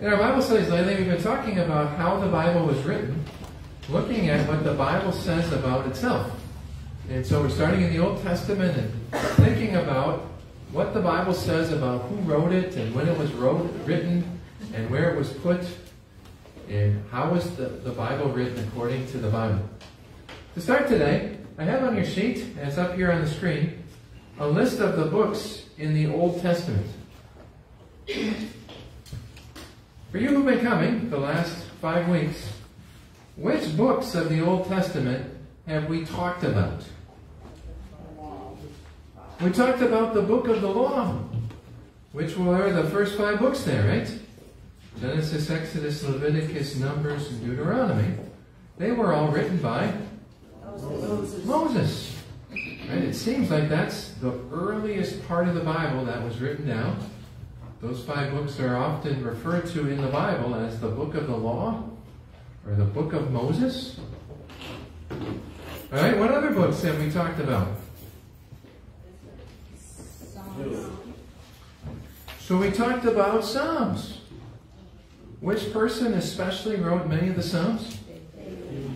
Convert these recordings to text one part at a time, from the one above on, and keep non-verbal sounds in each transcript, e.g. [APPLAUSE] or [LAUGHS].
In our Bible studies lately, we've been talking about how the Bible was written, looking at what the Bible says about itself. And so we're starting in the Old Testament and thinking about what the Bible says about who wrote it and when it was wrote, written and where it was put and how was the, the Bible written according to the Bible. To start today, I have on your sheet, and it's up here on the screen, a list of the books in the Old Testament. For you who've been coming the last five weeks, which books of the Old Testament have we talked about? We talked about the book of the law, which were the first five books there, right? Genesis, Exodus, Leviticus, Numbers, and Deuteronomy. They were all written by Moses. Moses. Right? It seems like that's the earliest part of the Bible that was written down. Those five books are often referred to in the Bible as the book of the law or the book of Moses. All right, what other books have we talked about? Psalms. So we talked about Psalms. Which person especially wrote many of the Psalms?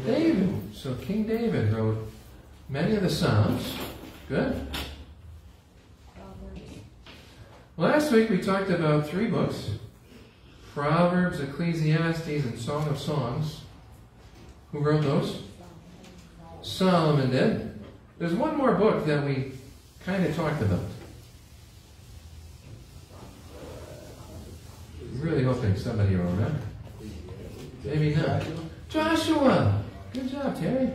David. So King David wrote many of the Psalms. Good. Last week we talked about three books Proverbs, Ecclesiastes, and Song of Songs. Who wrote those? Solomon did. There's one more book that we kind of talked about. really hoping somebody will remember. Maybe not. Joshua! Good job, Terry.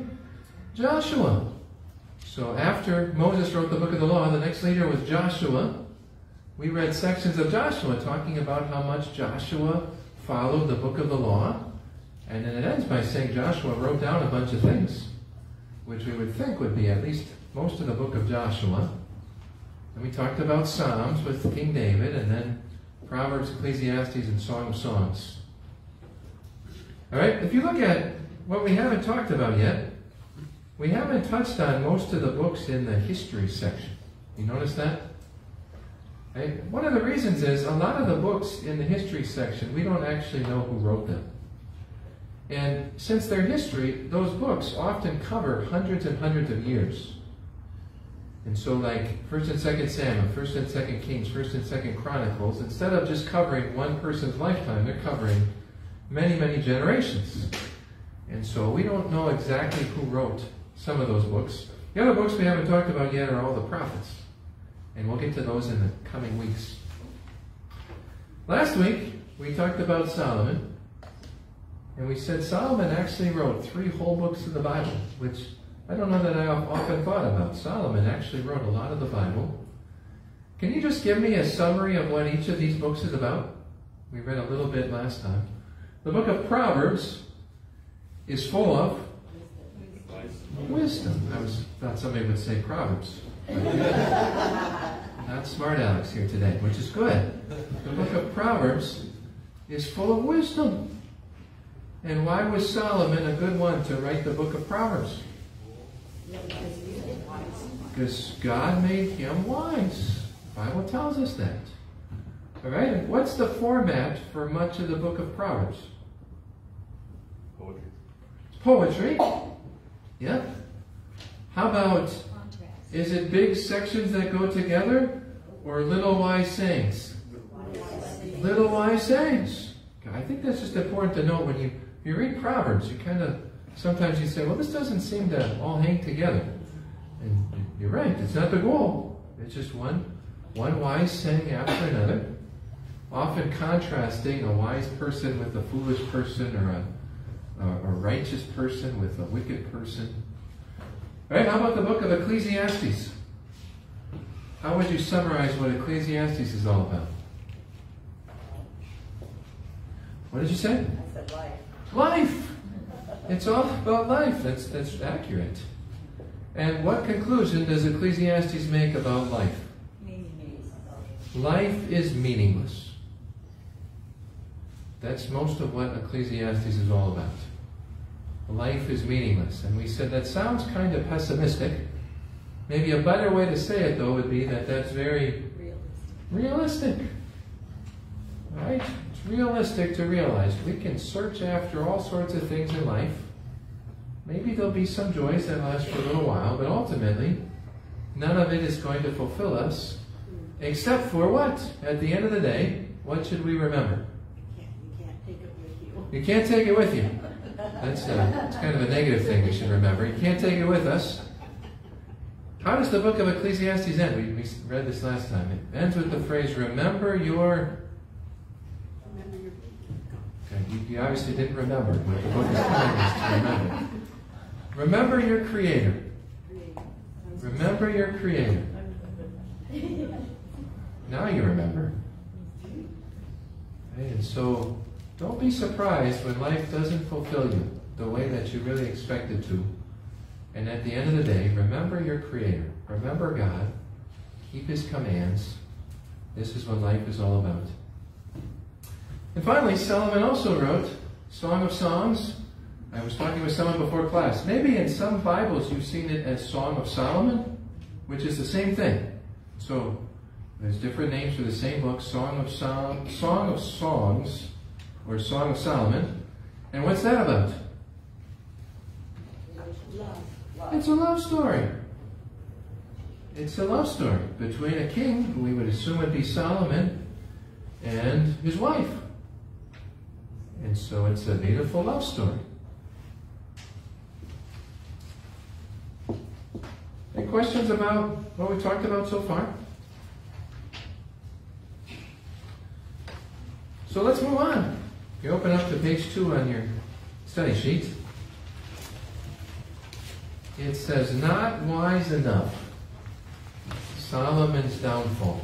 Joshua. So after Moses wrote the book of the law, the next leader was Joshua. We read sections of Joshua talking about how much Joshua followed the book of the law. And then it ends by saying Joshua wrote down a bunch of things, which we would think would be at least most of the book of Joshua. And we talked about Psalms with King David, and then Proverbs, Ecclesiastes, and Song of Songs. All right, if you look at what we haven't talked about yet, we haven't touched on most of the books in the history section. You notice that? One of the reasons is a lot of the books in the history section, we don't actually know who wrote them. And since they're history, those books often cover hundreds and hundreds of years. And so like First and Second Samuel, First and Second Kings, First and Second Chronicles, instead of just covering one person's lifetime, they're covering many, many generations. And so we don't know exactly who wrote some of those books. The other books we haven't talked about yet are all the prophets. And we'll get to those in the coming weeks. Last week, we talked about Solomon. And we said Solomon actually wrote three whole books of the Bible, which I don't know that I often thought about. Solomon actually wrote a lot of the Bible. Can you just give me a summary of what each of these books is about? We read a little bit last time. The book of Proverbs is full of wisdom. I was thought somebody would say Proverbs. Not smart Alex here today, which is good. The book of Proverbs is full of wisdom. And why was Solomon a good one to write the book of Proverbs? Because God made him wise. The Bible tells us that. All right, and what's the format for much of the book of Proverbs? Poetry. It's poetry. Yep. How about, is it big sections that go together or little wise sayings? Little wise sayings. I think that's just important to note when you, you read Proverbs, you kind of sometimes you say, well, this doesn't seem to all hang together. And you're right, it's not the goal. It's just one, one wise saying after another, often contrasting a wise person with a foolish person or a, a, a righteous person with a wicked person. Right, how about the book of Ecclesiastes? How would you summarize what Ecclesiastes is all about? What did you say? I said life. Life. It's all about life. That's, that's accurate. And what conclusion does Ecclesiastes make about life? Life is meaningless. That's most of what Ecclesiastes is all about. Life is meaningless. And we said that sounds kind of pessimistic. Maybe a better way to say it, though, would be that that's very realistic. realistic. Right? It's realistic to realize we can search after all sorts of things in life. Maybe there'll be some joys that last for a little while, but ultimately, none of it is going to fulfill us, except for what? At the end of the day, what should we remember? You can't, you can't take it with you. You can't take it with you. That's, uh, that's kind of a negative thing we should remember. You can't take it with us. How does the book of Ecclesiastes end? We, we read this last time. It ends with the phrase, remember your... Remember your. Okay, you, you obviously didn't remember what the book is telling us to remember. Remember your Creator. Remember your Creator. Now you remember. Okay, and so don't be surprised when life doesn't fulfill you the way that you really expected to. And at the end of the day, remember your Creator. Remember God. Keep His commands. This is what life is all about. And finally, Solomon also wrote Song of Songs. I was talking with someone before class. Maybe in some Bibles you've seen it as Song of Solomon, which is the same thing. So there's different names for the same book, Song of Song, Song of Songs, or Song of Solomon. And what's that about? Love. It's a love story. It's a love story between a king, who we would assume would be Solomon, and his wife. And so it's a beautiful love story. Any questions about what we talked about so far? So let's move on. You open up to page two on your study sheet. It says, not wise enough. Solomon's downfall.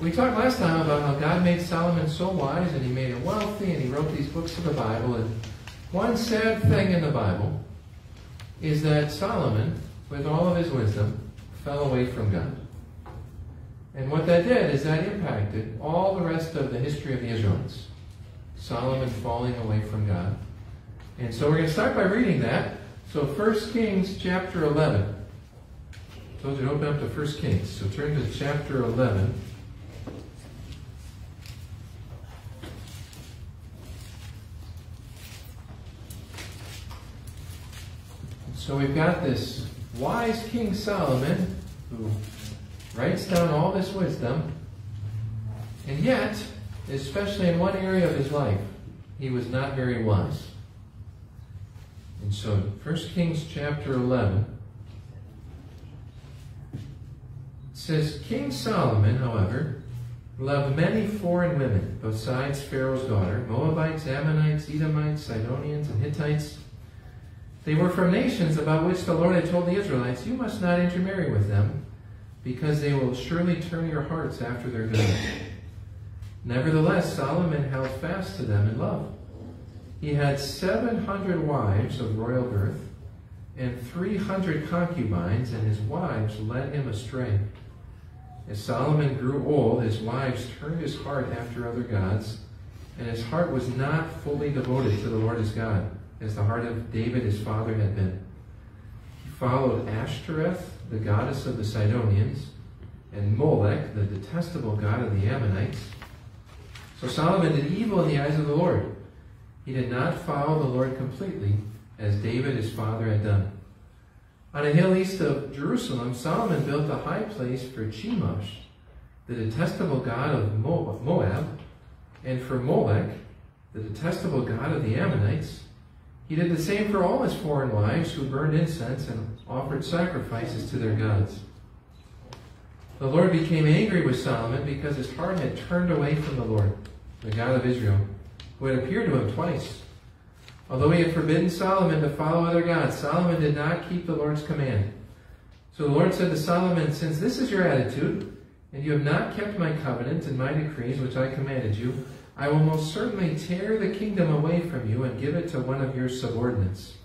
We talked last time about how God made Solomon so wise and he made him wealthy and he wrote these books of the Bible. And one sad thing in the Bible is that Solomon, with all of his wisdom, fell away from God. And what that did is that impacted all the rest of the history of the Israelites. Solomon falling away from God. And so we're going to start by reading that. So 1 Kings chapter 11. I told you to open up to 1 Kings. So turn to chapter 11. So we've got this wise King Solomon who writes down all this wisdom, and yet, especially in one area of his life, he was not very wise. And so, 1 Kings chapter 11 says, King Solomon, however, loved many foreign women, besides Pharaoh's daughter, Moabites, Ammonites, Edomites, Sidonians, and Hittites. They were from nations about which the Lord had told the Israelites, You must not intermarry with them, because they will surely turn your hearts after their gods. [COUGHS] Nevertheless, Solomon held fast to them in love. He had 700 wives of royal birth and 300 concubines, and his wives led him astray. As Solomon grew old, his wives turned his heart after other gods, and his heart was not fully devoted to the Lord his God, as the heart of David his father had been. He followed Ashtoreth, the goddess of the Sidonians, and Molech, the detestable god of the Ammonites. So Solomon did evil in the eyes of the Lord. He did not follow the Lord completely, as David his father had done. On a hill east of Jerusalem, Solomon built a high place for Chemosh, the detestable god of Moab, and for Molech, the detestable god of the Ammonites. He did the same for all his foreign wives who burned incense and offered sacrifices to their gods. The Lord became angry with Solomon because his heart had turned away from the Lord, the God of Israel, who had appeared to him twice. Although he had forbidden Solomon to follow other gods, Solomon did not keep the Lord's command. So the Lord said to Solomon, Since this is your attitude, and you have not kept my covenant and my decrees which I commanded you, I will most certainly tear the kingdom away from you and give it to one of your subordinates.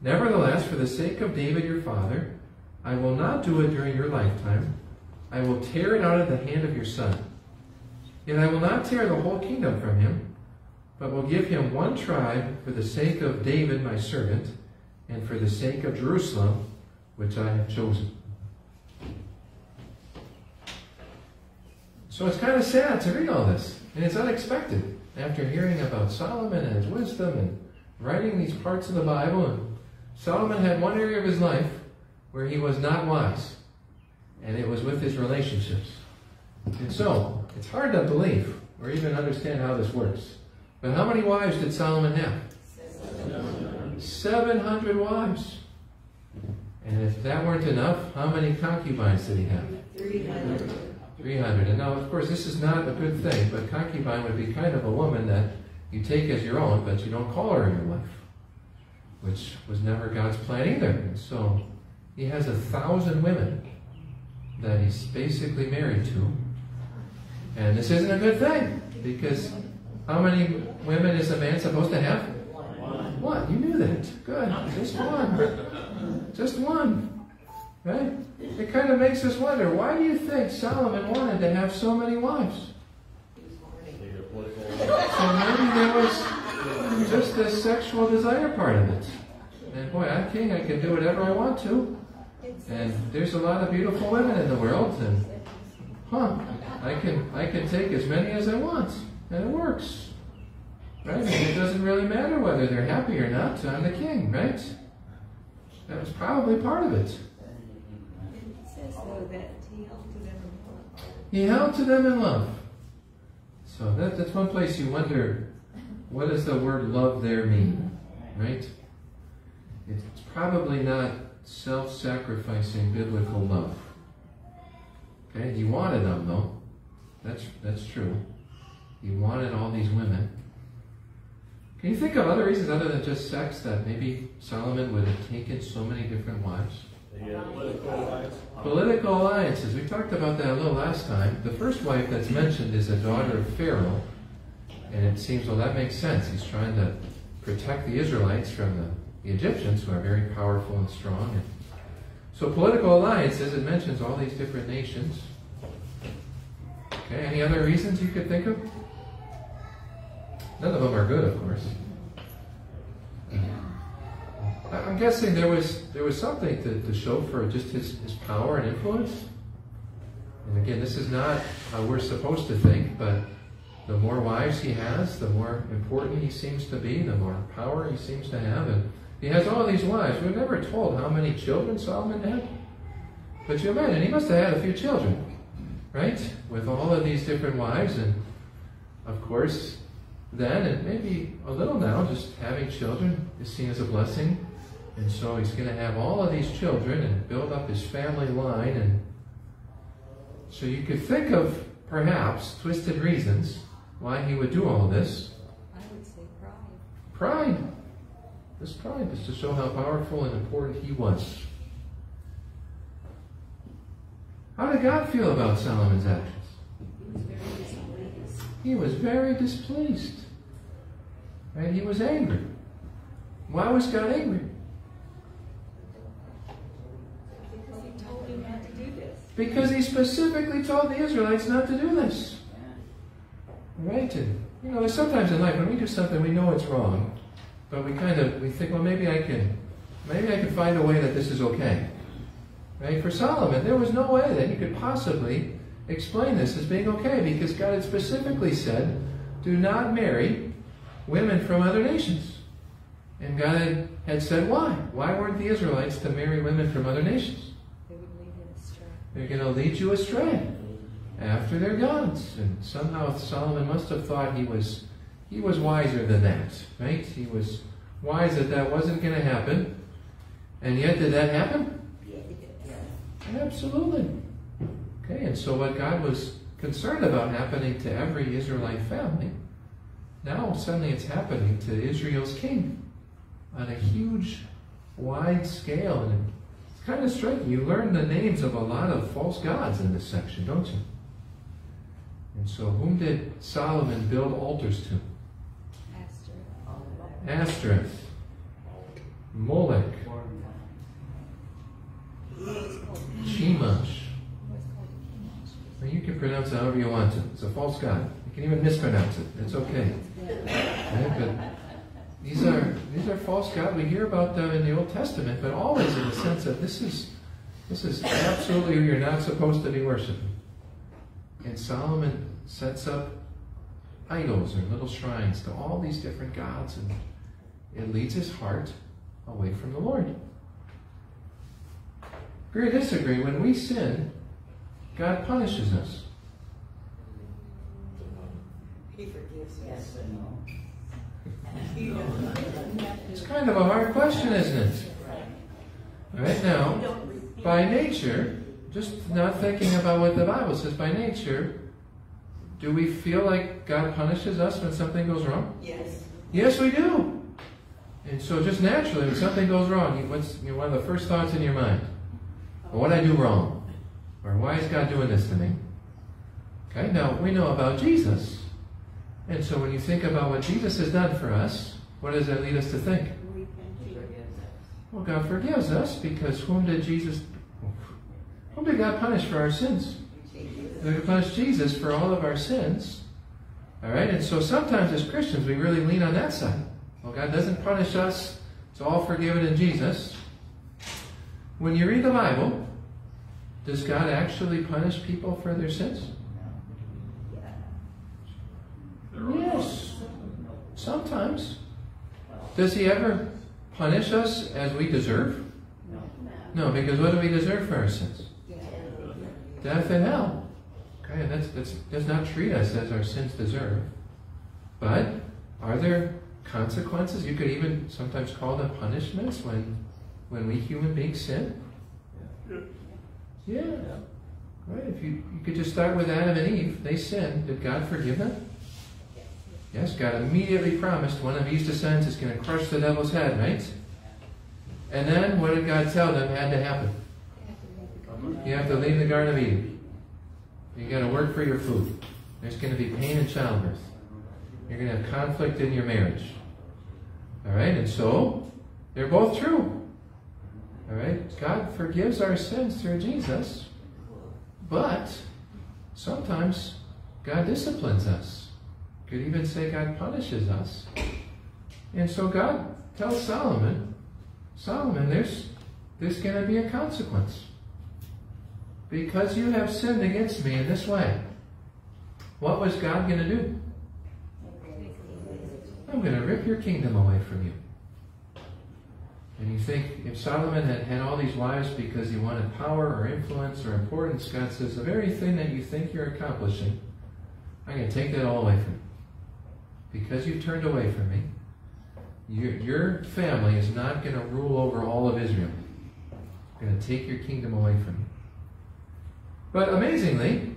Nevertheless, for the sake of David your father, I will not do it during your lifetime. I will tear it out of the hand of your son. Yet I will not tear the whole kingdom from him, but will give him one tribe for the sake of David my servant, and for the sake of Jerusalem, which I have chosen. So it's kind of sad to read all this, and it's unexpected after hearing about Solomon and his wisdom and writing these parts of the Bible. And Solomon had one area of his life where he was not wise, and it was with his relationships. And so, it's hard to believe or even understand how this works. But how many wives did Solomon have? 700 wives. And if that weren't enough, how many concubines did he have? 300. 300. And now, of course, this is not a good thing, but concubine would be kind of a woman that you take as your own, but you don't call her your wife, which was never God's plan either. And so he has a thousand women that he's basically married to. And this isn't a good thing, because how many women is a man supposed to have? One. You knew that. Good. Just one. Just one. Right? It kind of makes us wonder, why do you think Solomon wanted to have so many wives? So maybe there was just a sexual desire part of it. And boy, I'm king, I can do whatever I want to. And there's a lot of beautiful women in the world, and huh, I can I can take as many as I want, and it works. Right? And it doesn't really matter whether they're happy or not. I'm the king, right? That was probably part of it. It says though that he held to them in love. He held to them in love. So that, that's one place you wonder, what does the word love there mean? Right? It's probably not self-sacrificing biblical love. Okay, he wanted them though. That's that's true. He wanted all these women. Can you think of other reasons other than just sex that maybe Solomon would have taken so many different wives? Political alliances. We talked about that a little last time. The first wife that's mentioned is a daughter of Pharaoh. And it seems, well, that makes sense. He's trying to protect the Israelites from the, the Egyptians, who are very powerful and strong. And so, political alliances, it mentions all these different nations. Okay, any other reasons you could think of? None of them are good, of course. I'm guessing there was there was something to, to show for just his, his power and influence. And again, this is not how we're supposed to think, but the more wives he has, the more important he seems to be, the more power he seems to have. And he has all these wives. We're never told how many children Solomon had. But you imagine, he must have had a few children, right? With all of these different wives. And of course, then, and maybe a little now, just having children is seen as a blessing. And so he's going to have all of these children and build up his family line. And so you could think of perhaps twisted reasons why he would do all this. I would say pride. Pride. This pride is to show how powerful and important he was. How did God feel about Solomon's actions? He was very displeased. He was very displeased. Right? He was angry. Why was God angry? Because he told him not to do this. Because he specifically told the Israelites not to do this. Right? And, you know, there's sometimes in life when we do something we know it's wrong, but we kind of we think, well, maybe I can, maybe I can find a way that this is okay. Right? For Solomon, there was no way that he could possibly explain this as being okay because God had specifically said, do not marry women from other nations. And God had, had said why? Why weren't the Israelites to marry women from other nations? They would lead him astray. They're going to lead you astray after their gods. And somehow Solomon must have thought he was he was wiser than that, right? He was wise that that wasn't going to happen. And yet, did that happen? Yeah. Absolutely. Okay, and so what God was concerned about happening to every Israelite family, now suddenly it's happening to Israel's king on a huge, wide scale. And it's kind of striking. You learn the names of a lot of false gods in this section, don't you? And so, whom did Solomon build altars to? Ashtoreth, Molech, Chemosh. Now, you can pronounce it however you want to. It's a false god. You can even mispronounce it. It's okay. But these are these are false gods. We hear about them in the Old Testament, but always in the sense that this is this is absolutely you're not supposed to be worshiping. And Solomon sets up idols or little shrines to all these different gods, and it leads his heart away from the Lord. Agree or disagree, when we sin, God punishes us. He forgives us. No. [LAUGHS] It's kind of a hard question, isn't it? Right now, by nature, just not thinking about what the Bible says, by nature, do we feel like God punishes us when something goes wrong? Yes. Yes, we do. And so, just naturally, when something goes wrong, what's you know, one of the first thoughts in your mind? Well, what did I do wrong? Or why is God doing this to me? Okay, now we know about Jesus. And so, when you think about what Jesus has done for us, what does that lead us to think? He forgives us. Well, God forgives us because whom did Jesus, whom did God punish for our sins? God punished Jesus for all of our sins. All right, and so sometimes as Christians we really lean on that side. Well, God doesn't punish us; it's all forgiven in Jesus. When you read the Bible, does God actually punish people for their sins? Yes, sometimes. Does He ever punish us as we deserve? No. No, because what do we deserve for our sins? Death and hell. Okay, and that's, that's, does not treat us as our sins deserve. But are there consequences? You could even sometimes call them punishments when, when we human beings sin. Yeah. Yeah. Right. If you, you could just start with Adam and Eve. They sinned. Did God forgive them? Yes. God immediately promised one of these descendants is going to crush the devil's head, right? And then what did God tell them had to happen? You have to leave the Garden of Eden. You got to work for your food. There's going to be pain in childbirth. You're going to have conflict in your marriage. All right, and so they're both true. All right, God forgives our sins through Jesus, but sometimes God disciplines us. Could even say God punishes us. And so God tells Solomon, Solomon, there's there's going to be a consequence. Because you have sinned against me in this way. What was God going to do? I'm going to rip your kingdom away from you. And you think if Solomon had had all these wives because he wanted power or influence or importance, God says, the very thing that you think you're accomplishing, I'm going to take that all away from you. Because you've turned away from me, your, your family is not going to rule over all of Israel. I'm going to take your kingdom away from you. But amazingly,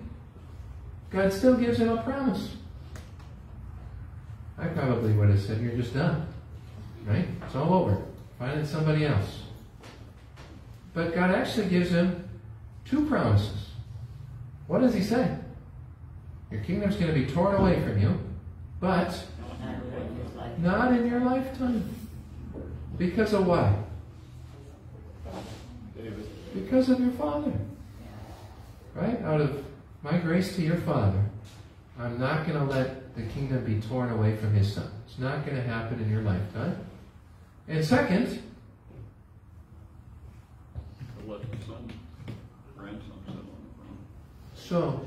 God still gives him a promise. I probably would have said, You're just done. Right? It's all over. Find it somebody else. But God actually gives him two promises. What does he say? Your kingdom's going to be torn away from you, but not in your lifetime. Because of why? Because of your father. Right? Out of my grace to your father, I'm not going to let the kingdom be torn away from his son. It's not going to happen in your lifetime. And second, Let the son, grandson sit on the throne. so,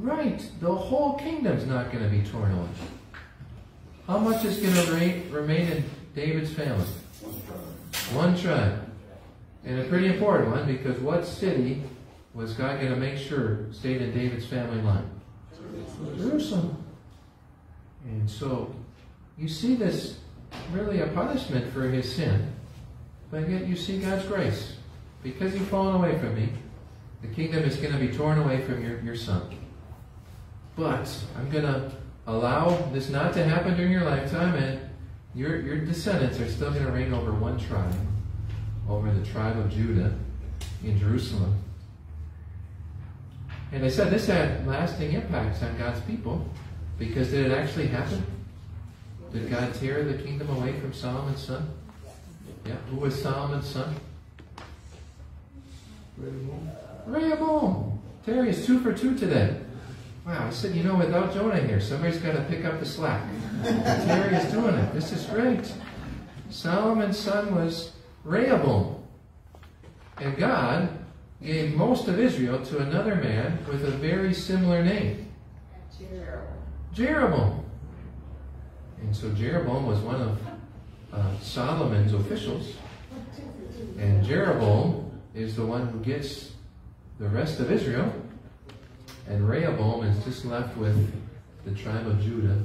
right, the whole kingdom's not going to be torn away. How much is going to remain, remain in David's family? One tribe. And a pretty important one because what city was God going to make sure stayed in David's family line? Jerusalem. And so you see this really a punishment for his sin, but yet you see God's grace. Because you've fallen away from me, the kingdom is going to be torn away from your, your son. But I'm going to allow this not to happen during your lifetime, and your, your descendants are still going to reign over one tribe, over the tribe of Judah in Jerusalem. And I said this had lasting impacts on God's people because did it actually happen? Did God tear the kingdom away from Solomon's son? Yeah. Who was Solomon's son? Rehoboam. Terry is two for two today. Wow, I said, you know, without Jonah here, somebody's got to pick up the slack. [LAUGHS] Terry is doing it. This is great. Solomon's son was Rehoboam. And God gave most of Israel to another man with a very similar name, Jeroboam. Jeroboam. And so Jeroboam was one of uh, Solomon's officials. And Jeroboam is the one who gets the rest of Israel. And Rehoboam is just left with the tribe of Judah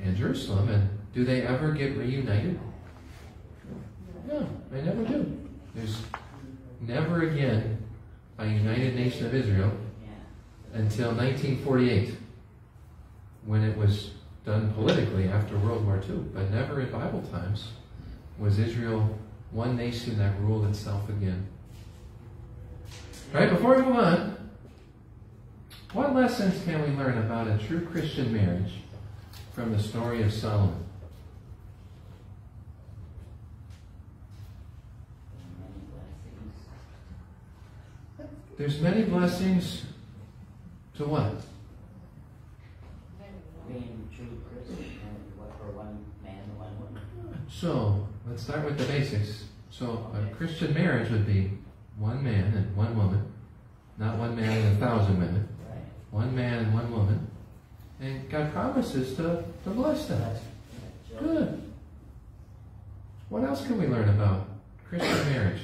and Jerusalem. And do they ever get reunited? No, they never do. There's never again a united nation of Israel until 1948, when it was done politically after World War II. But never in Bible times was Israel one nation that ruled itself again. All right, before we move on, what lessons can we learn about a true Christian marriage from the story of Solomon? There's many blessings to what? Being true Christian what for one man, one woman. So, let's start with the basics. So, a Christian marriage would be one man and one woman, not one man and a thousand women. Right. One man and one woman. And God promises to, to bless them. That's Good. What else can we learn about Christian marriage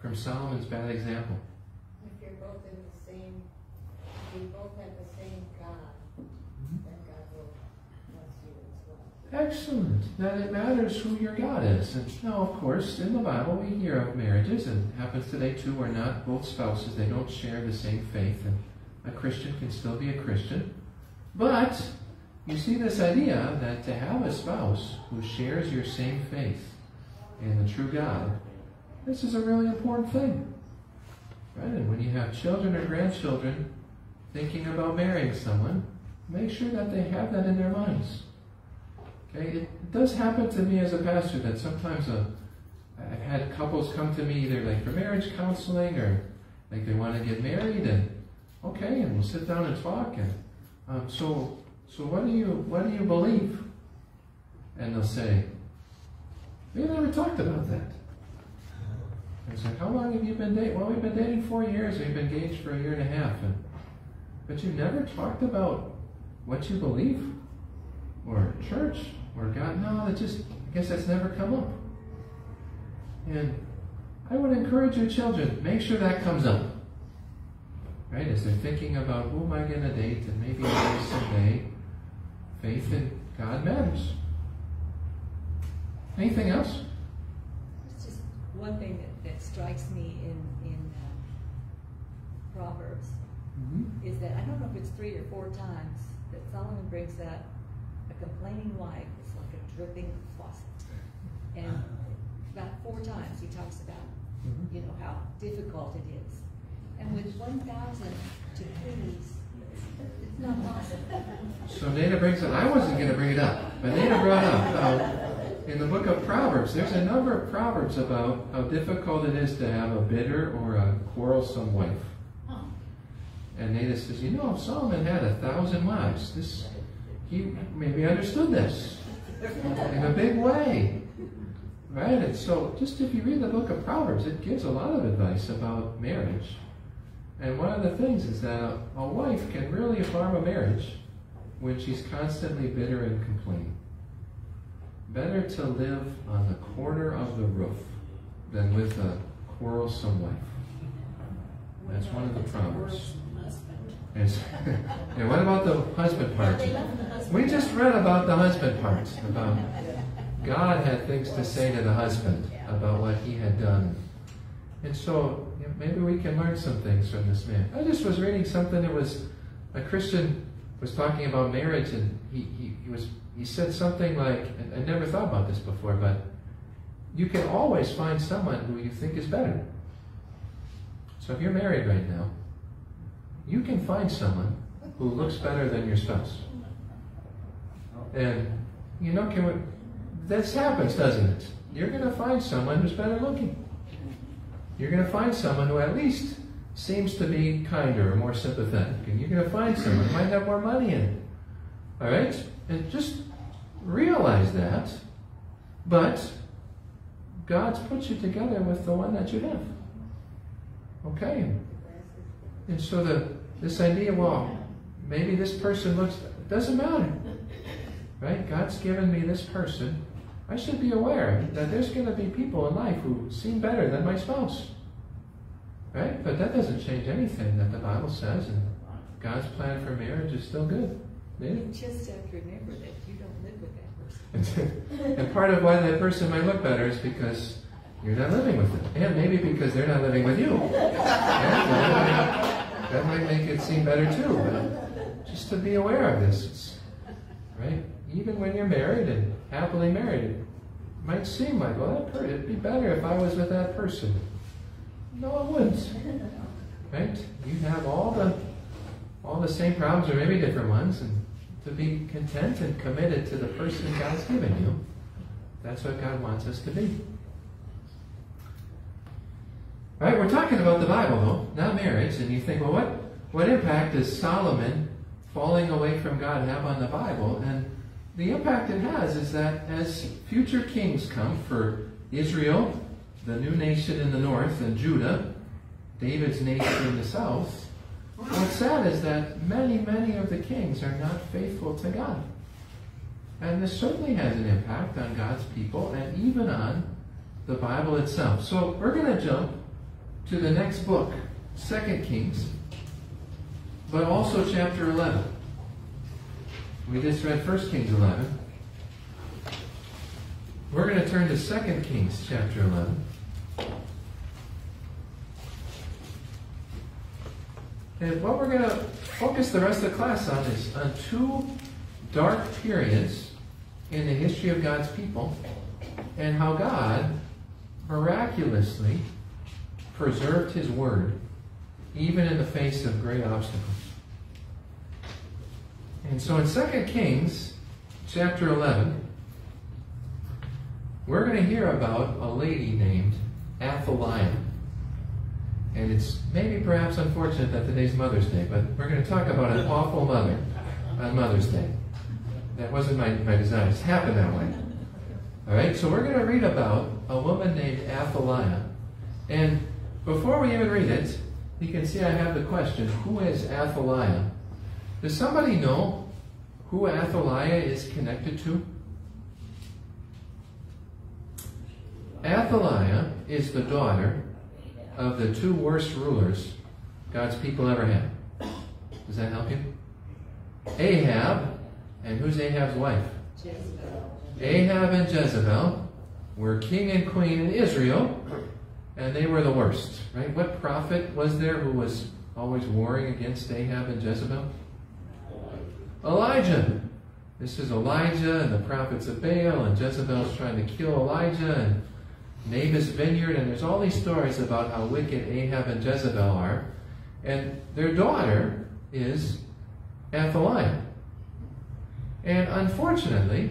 from Solomon's bad example? If you're both in the same, you both have the same God, well. Excellent. That it matters who your God is. And now, of course, in the Bible we hear of marriages, and happens today too, where not both spouses, they don't share the same faith, and a Christian can still be a Christian. But you see this idea that to have a spouse who shares your same faith in the true God, this is a really important thing. Right? And when you have children or grandchildren thinking about marrying someone, make sure that they have that in their minds. Okay, it does happen to me as a pastor that sometimes uh, I've had couples come to me either like for marriage counseling or like they want to get married and okay, and we'll sit down and talk and um, so so what do you what do you believe? And they'll say, we never talked about that. I was like, how long have you been dating? Well, we've been dating four years. We've been engaged for a year and a half. And, but you never talked about what you believe or church or God. No, it just, I guess that's never come up. And I would encourage your children, make sure that comes up. Right? As they're thinking about who am I going to date and maybe marry someday, faith in God matters. Anything else? It's just one thing that, that strikes me in, in uh, Proverbs Mm-hmm. is that, I don't know if it's three or four times, that Solomon brings up a complaining wife is like a dripping faucet. And about four times he talks about, Mhm. you know, how difficult it is. And with one thousand to please, it's not possible. [LAUGHS] So Nana brings it. I wasn't going to bring it up, but Nana brought up uh, in the book of Proverbs. There's a number of proverbs about how difficult it is to have a bitter or a quarrelsome wife. And Nana says, you know, Solomon had a thousand wives, this he maybe understood this in a big way, right? And so, just if you read the book of Proverbs, it gives a lot of advice about marriage. And one of the things is that a, a wife can really harm a marriage when she's constantly bitter and complaining. Better to live on the corner of the roof than with a quarrelsome wife. That's one of the proverbs. And, [LAUGHS] what about the husband part? We just read about the husband part, about God had things to say to the husband about what he had done. And so maybe we can learn some things from this man. I just was reading something that was a Christian was talking about marriage, and he, he, he was he said something like, I never thought about this before, but you can always find someone who you think is better. So if you're married right now, you can find someone who looks better than your spouse. And you know, can we, this happens, doesn't it? You're going to find someone who's better looking. You're going to find someone who at least seems to be kinder or more sympathetic. And you're going to find someone who might have more money in. All right? And just realize that. But God's put you together with the one that you have. Okay. And so the this idea, well, maybe this person looks doesn't matter. Right? God's given me this person. I should be aware that there's going to be people in life who seem better than my spouse. Right? But that doesn't change anything that the Bible says, and God's plan for marriage is still good. Maybe. You just have to remember that you don't live with that person. [LAUGHS] and part of why that person might look better is because you're not living with them. And maybe because they're not living with you. Yeah, that might make it seem better too. But just to be aware of this, right? Even when you're married and happily married, it might seem like, well, it'd be better if I was with that person. No, it wouldn't. Right? You have all the all the same problems, or maybe different ones, and to be content and committed to the person God's given you. That's what God wants us to be. Right? We're talking about the Bible, though, not marriage. And you think, well, what, what impact does Solomon falling away from God have on the Bible? And the impact it has is that as future kings come for Israel, the new nation in the north, and Judah, David's nation in the south, what's sad is that many, many of the kings are not faithful to God. And this certainly has an impact on God's people and even on the Bible itself. So we're going to jump to the next book, Second Kings, but also chapter 11. We just read 1 Kings 11. We're going to turn to 2 Kings chapter 11. And what we're going to focus the rest of the class on is on two dark periods in the history of God's people and how God miraculously preserved his word even in the face of great obstacles. And so in 2 Kings chapter 11, we're going to hear about a lady named Athaliah. And it's maybe perhaps unfortunate that today's Mother's Day, but we're going to talk about an awful mother on Mother's Day. That wasn't my, my design. It's happened that way. All right, so we're going to read about a woman named Athaliah. And before we even read it, you can see I have the question, who is Athaliah? Does somebody know who Athaliah is connected to? Athaliah is the daughter of the two worst rulers God's people ever had. Does that help you? Ahab, and who's Ahab's wife? Jezebel. Ahab and Jezebel were king and queen in Israel, and they were the worst, right? What prophet was there who was always warring against Ahab and Jezebel? Elijah. This is Elijah and the prophets of Baal, and Jezebel's trying to kill Elijah, and Naboth's vineyard, and there's all these stories about how wicked Ahab and Jezebel are. And their daughter is Athaliah. And unfortunately,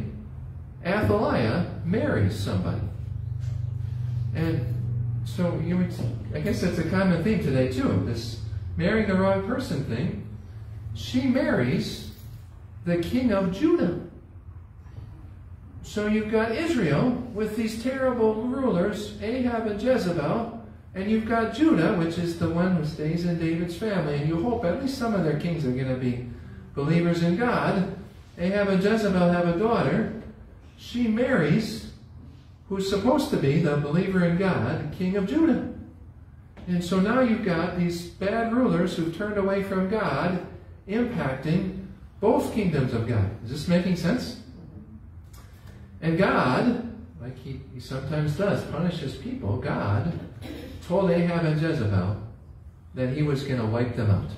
Athaliah marries somebody. And so you would, I guess that's a common theme today too, this marrying the wrong person thing. She marries the king of Judah. So you've got Israel with these terrible rulers, Ahab and Jezebel, and you've got Judah, which is the one who stays in David's family, and you hope at least some of their kings are going to be believers in God. Ahab and Jezebel have a daughter. She marries who's supposed to be the believer in God, king of Judah. And so now you've got these bad rulers who've turned away from God impacting both kingdoms of God. Is this making sense? And God, like he, he sometimes does, punishes people. God told Ahab and Jezebel that he was going to wipe them out.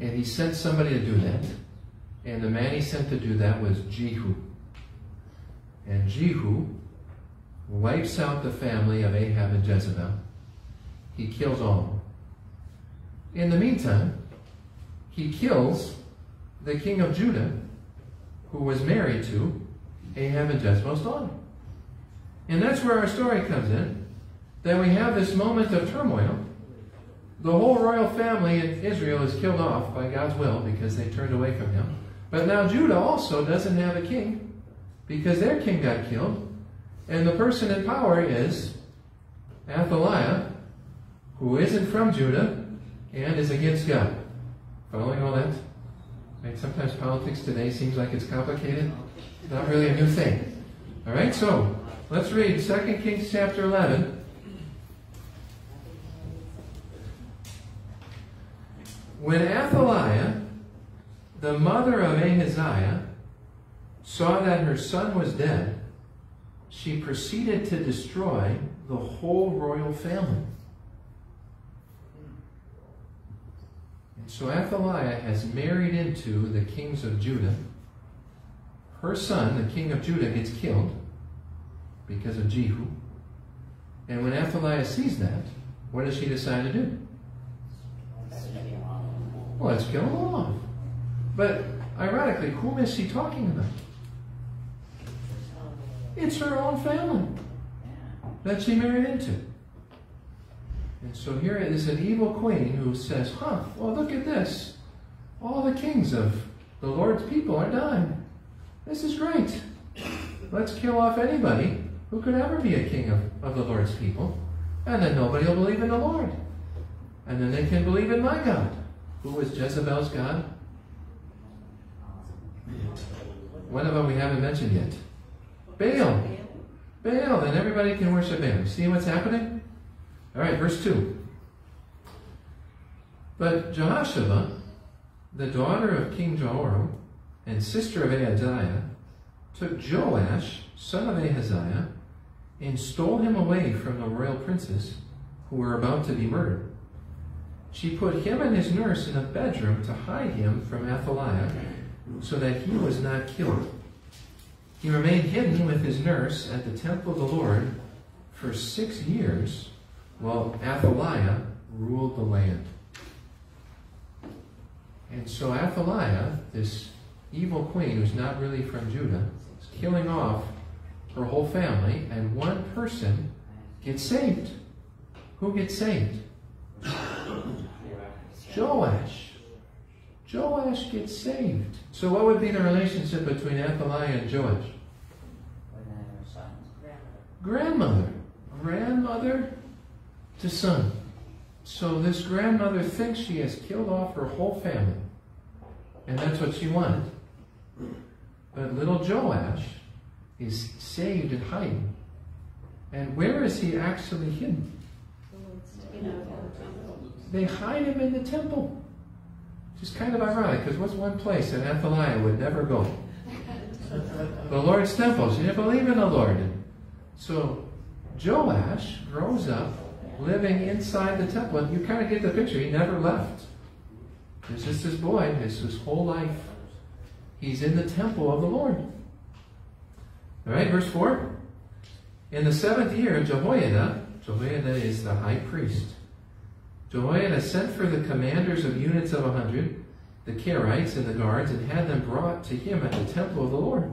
And he sent somebody to do that. And the man he sent to do that was Jehu. And Jehu wipes out the family of Ahab and Jezebel. He kills all of them. In the meantime, he kills the king of Judah, who was married to Ahab and Jezebel's daughter. And that's where our story comes in. That we have this moment of turmoil. The whole royal family in Israel is killed off by God's will because they turned away from him. But now Judah also doesn't have a king because their king got killed. And the person in power is Athaliah, who isn't from Judah and is against God. Following all that? Right? Sometimes politics today seems like it's complicated. Not really a new thing. All right, so let's read 2 Kings chapter 11. When Athaliah, the mother of Ahaziah, saw that her son was dead, she proceeded to destroy the whole royal family. And so Athaliah has married into the kings of Judah. Her son, the king of Judah, gets killed because of Jehu. And when Athaliah sees that, what does she decide to do? Well, let's kill him off. But ironically, whom is she talking about? It's her own family that she married into. And so here is an evil queen who says, huh, well, look at this. All the kings of the Lord's people are dying. This is great. Let's kill off anybody who could ever be a king of, of the Lord's people. And then nobody will believe in the Lord. And then they can believe in my God. Who was Jezebel's God? One of them we haven't mentioned yet. Baal. Baal. Then everybody can worship Baal. See what's happening? All right, verse 2. But Jehosheba, the daughter of King Jehoram and sister of Ahaziah, took Joash, son of Ahaziah, and stole him away from the royal princes who were about to be murdered. She put him and his nurse in a bedroom to hide him from Athaliah so that he was not killed. He remained hidden with his nurse at the temple of the Lord for six years while Athaliah ruled the land. And so Athaliah, this evil queen who's not really from Judah, is killing off her whole family, and one person gets saved. Who gets saved? Joash. Joash gets saved. So what would be the relationship between Athaliah and Joash? Grandmother. Grandmother to son. So this grandmother thinks she has killed off her whole family. And that's what she wanted. But little Joash is saved and hiding. And where is he actually hidden? They hide him in the temple. Which is kind of ironic, because what's one place that Athaliah would never go? [LAUGHS] the Lord's temple. She didn't believe in the Lord. So Joash grows up living inside the temple. And you kind of get the picture. He never left. It's just his boy, his, his whole life. He's in the temple of the Lord. All right, verse 4. In the seventh year, Jehoiada, Jehoiada is the high priest, Jehoiada sent for the commanders of units of a hundred, the Carites and the guards, and had them brought to him at the temple of the Lord.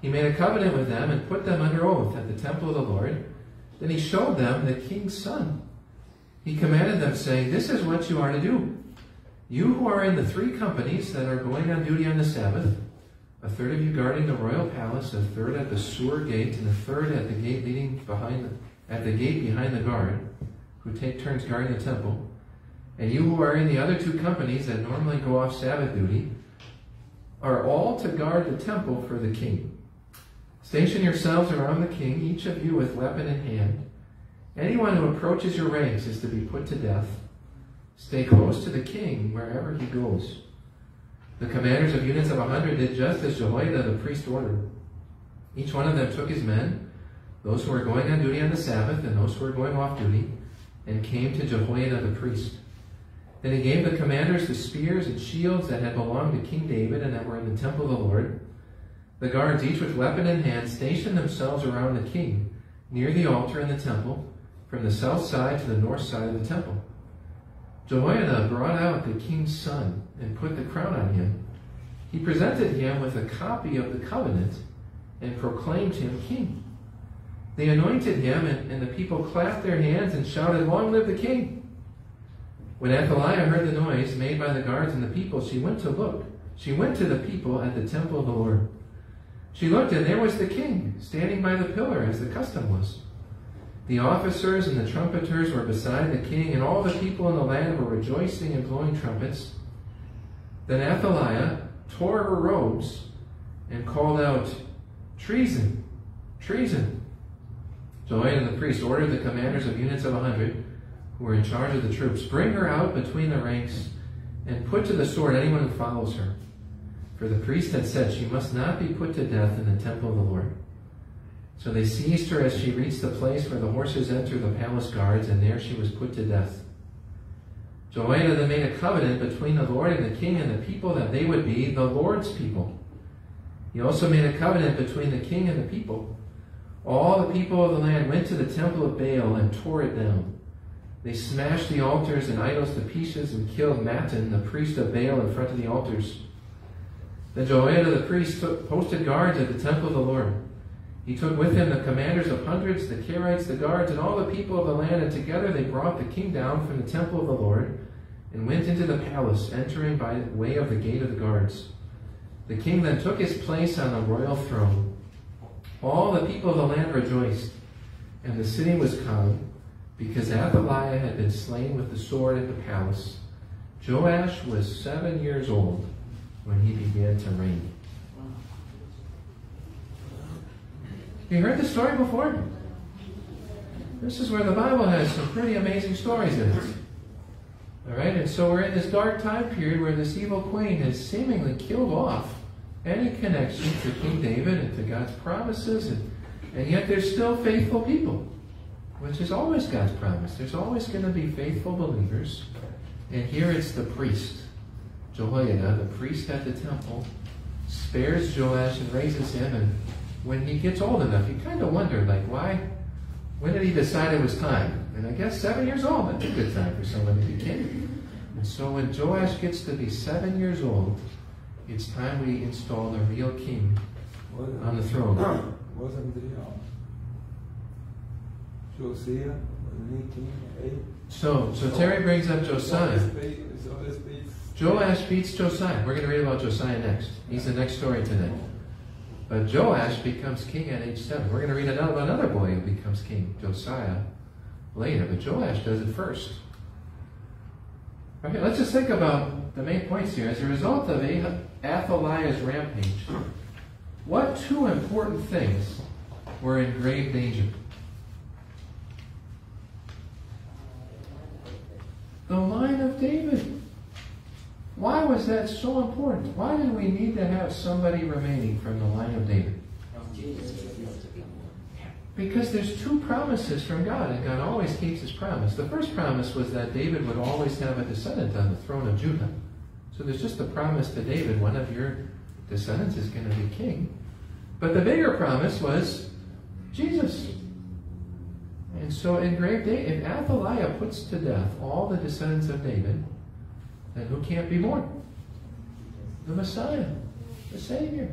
He made a covenant with them and put them under oath at the temple of the Lord. Then he showed them the king's son. He commanded them, saying, This is what you are to do. You who are in the three companies that are going on duty on the Sabbath, a third of you guarding the royal palace, a third at the sewer gate, and a third at the gate leading behind the, at the gate behind the guard, who take turns guarding the temple. And you who are in the other two companies that normally go off Sabbath duty, are all to guard the temple for the king. Station yourselves around the king, each of you with weapon in hand. Anyone who approaches your ranks is to be put to death. Stay close to the king wherever he goes. The commanders of units of a hundred did just as Jehoiada the priest ordered. Each one of them took his men, those who were going on duty on the Sabbath and those who were going off duty, and came to Jehoiada the priest. Then he gave the commanders the spears and shields that had belonged to King David and that were in the temple of the Lord. The guards, each with weapon in hand, stationed themselves around the king, near the altar in the temple, from the south side to the north side of the temple. Jehoiada brought out the king's son and put the crown on him. He presented him with a copy of the covenant and proclaimed him king. They anointed him, and, and the people clapped their hands and shouted, Long live the king! When Athaliah heard the noise made by the guards and the people, she went to look. She went to the people at the temple of the Lord. She looked, and there was the king, standing by the pillar as the custom was. The officers and the trumpeters were beside the king, and all the people in the land were rejoicing and blowing trumpets. Then Athaliah tore her robes and called out, Treason! Treason! Jehoiada the priest ordered the commanders of units of a hundred, who were in charge of the troops, bring her out between the ranks and put to the sword anyone who follows her. For the priest had said she must not be put to death in the temple of the Lord. So they seized her as she reached the place where the horses enter the palace guards, and there she was put to death. Jehoiada then made a covenant between the Lord and the king and the people that they would be the Lord's people. He also made a covenant between the king and the people. All the people of the land went to the temple of Baal and tore it down. They smashed the altars and idols to pieces and killed Mattan, the priest of Baal, in front of the altars. Then Jehoiada the priest took, posted guards at the temple of the Lord. He took with him the commanders of hundreds, the Carites, the guards, and all the people of the land, and together they brought the king down from the temple of the Lord and went into the palace, entering by the way of the gate of the guards. The king then took his place on the royal throne. All the people of the land rejoiced, and the city was calm, because Athaliah had been slain with the sword at the palace. Joash was seven years old when he began to reign. You heard the story before? This is where the Bible has some pretty amazing stories in it. All right, and so we're in this dark time period where this evil queen has seemingly killed off any connection to King David and to God's promises, and, and yet there's still faithful people, which is always God's promise. There's always going to be faithful believers. And here it's the priest, Jehoiada, the priest at the temple, spares Joash and raises him. And when he gets old enough, you kind of wonder, like, why? When did he decide it was time? And I guess seven years old, that's a good time for somebody to be king. And so when Joash gets to be seven years old, it's time we install the real king on the throne. [CLEARS THROAT] Wasn't the um, Josiah, wasn't he king? So, so Terry brings up Josiah. Joash beats Josiah. We're going to read about Josiah next. He's the next story today. But Joash becomes king at age seven. We're going to read another, another boy who becomes king, Josiah, later. But Joash does it first. Okay, let's just think about the main points here. As a result of Ah- Athaliah's rampage, what two important things were in grave danger? The line of David. Why was that so important? Why did we need to have somebody remaining from the line of David? Because there's two promises from God, and God always keeps his promise. The first promise was that David would always have a descendant on the throne of Judah. So there's just a promise to David, one of your descendants is going to be king. But the bigger promise was Jesus. And so in grave day, if Athaliah puts to death all the descendants of David, then who can't be born? The Messiah, the Savior.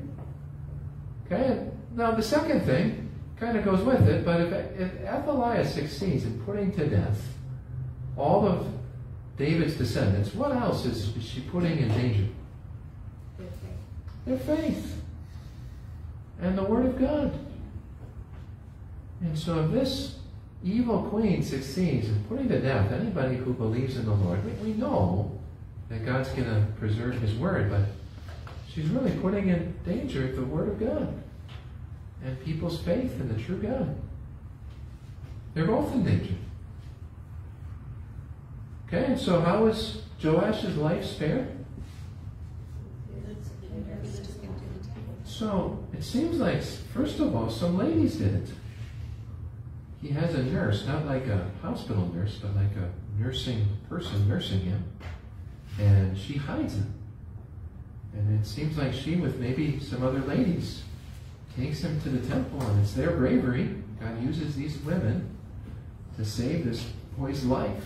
Okay? Now the second thing kind of goes with it, but if, if Athaliah succeeds in putting to death all of David's descendants, what else is, she putting in danger? Their faith and the Word of God. And so if this evil queen succeeds in putting to death anybody who believes in the Lord, we, we know that God's going to preserve His Word, but she's really putting in danger the Word of God and people's faith in the true God. They're both in danger. Okay, and so how was Joash's life spared? So it seems like, first of all, some ladies did it. He has a nurse, not like a hospital nurse, but like a nursing person nursing him. And she hides him. And it seems like she, with maybe some other ladies, takes him to the temple, and it's their bravery. God uses these women to save this boy's life.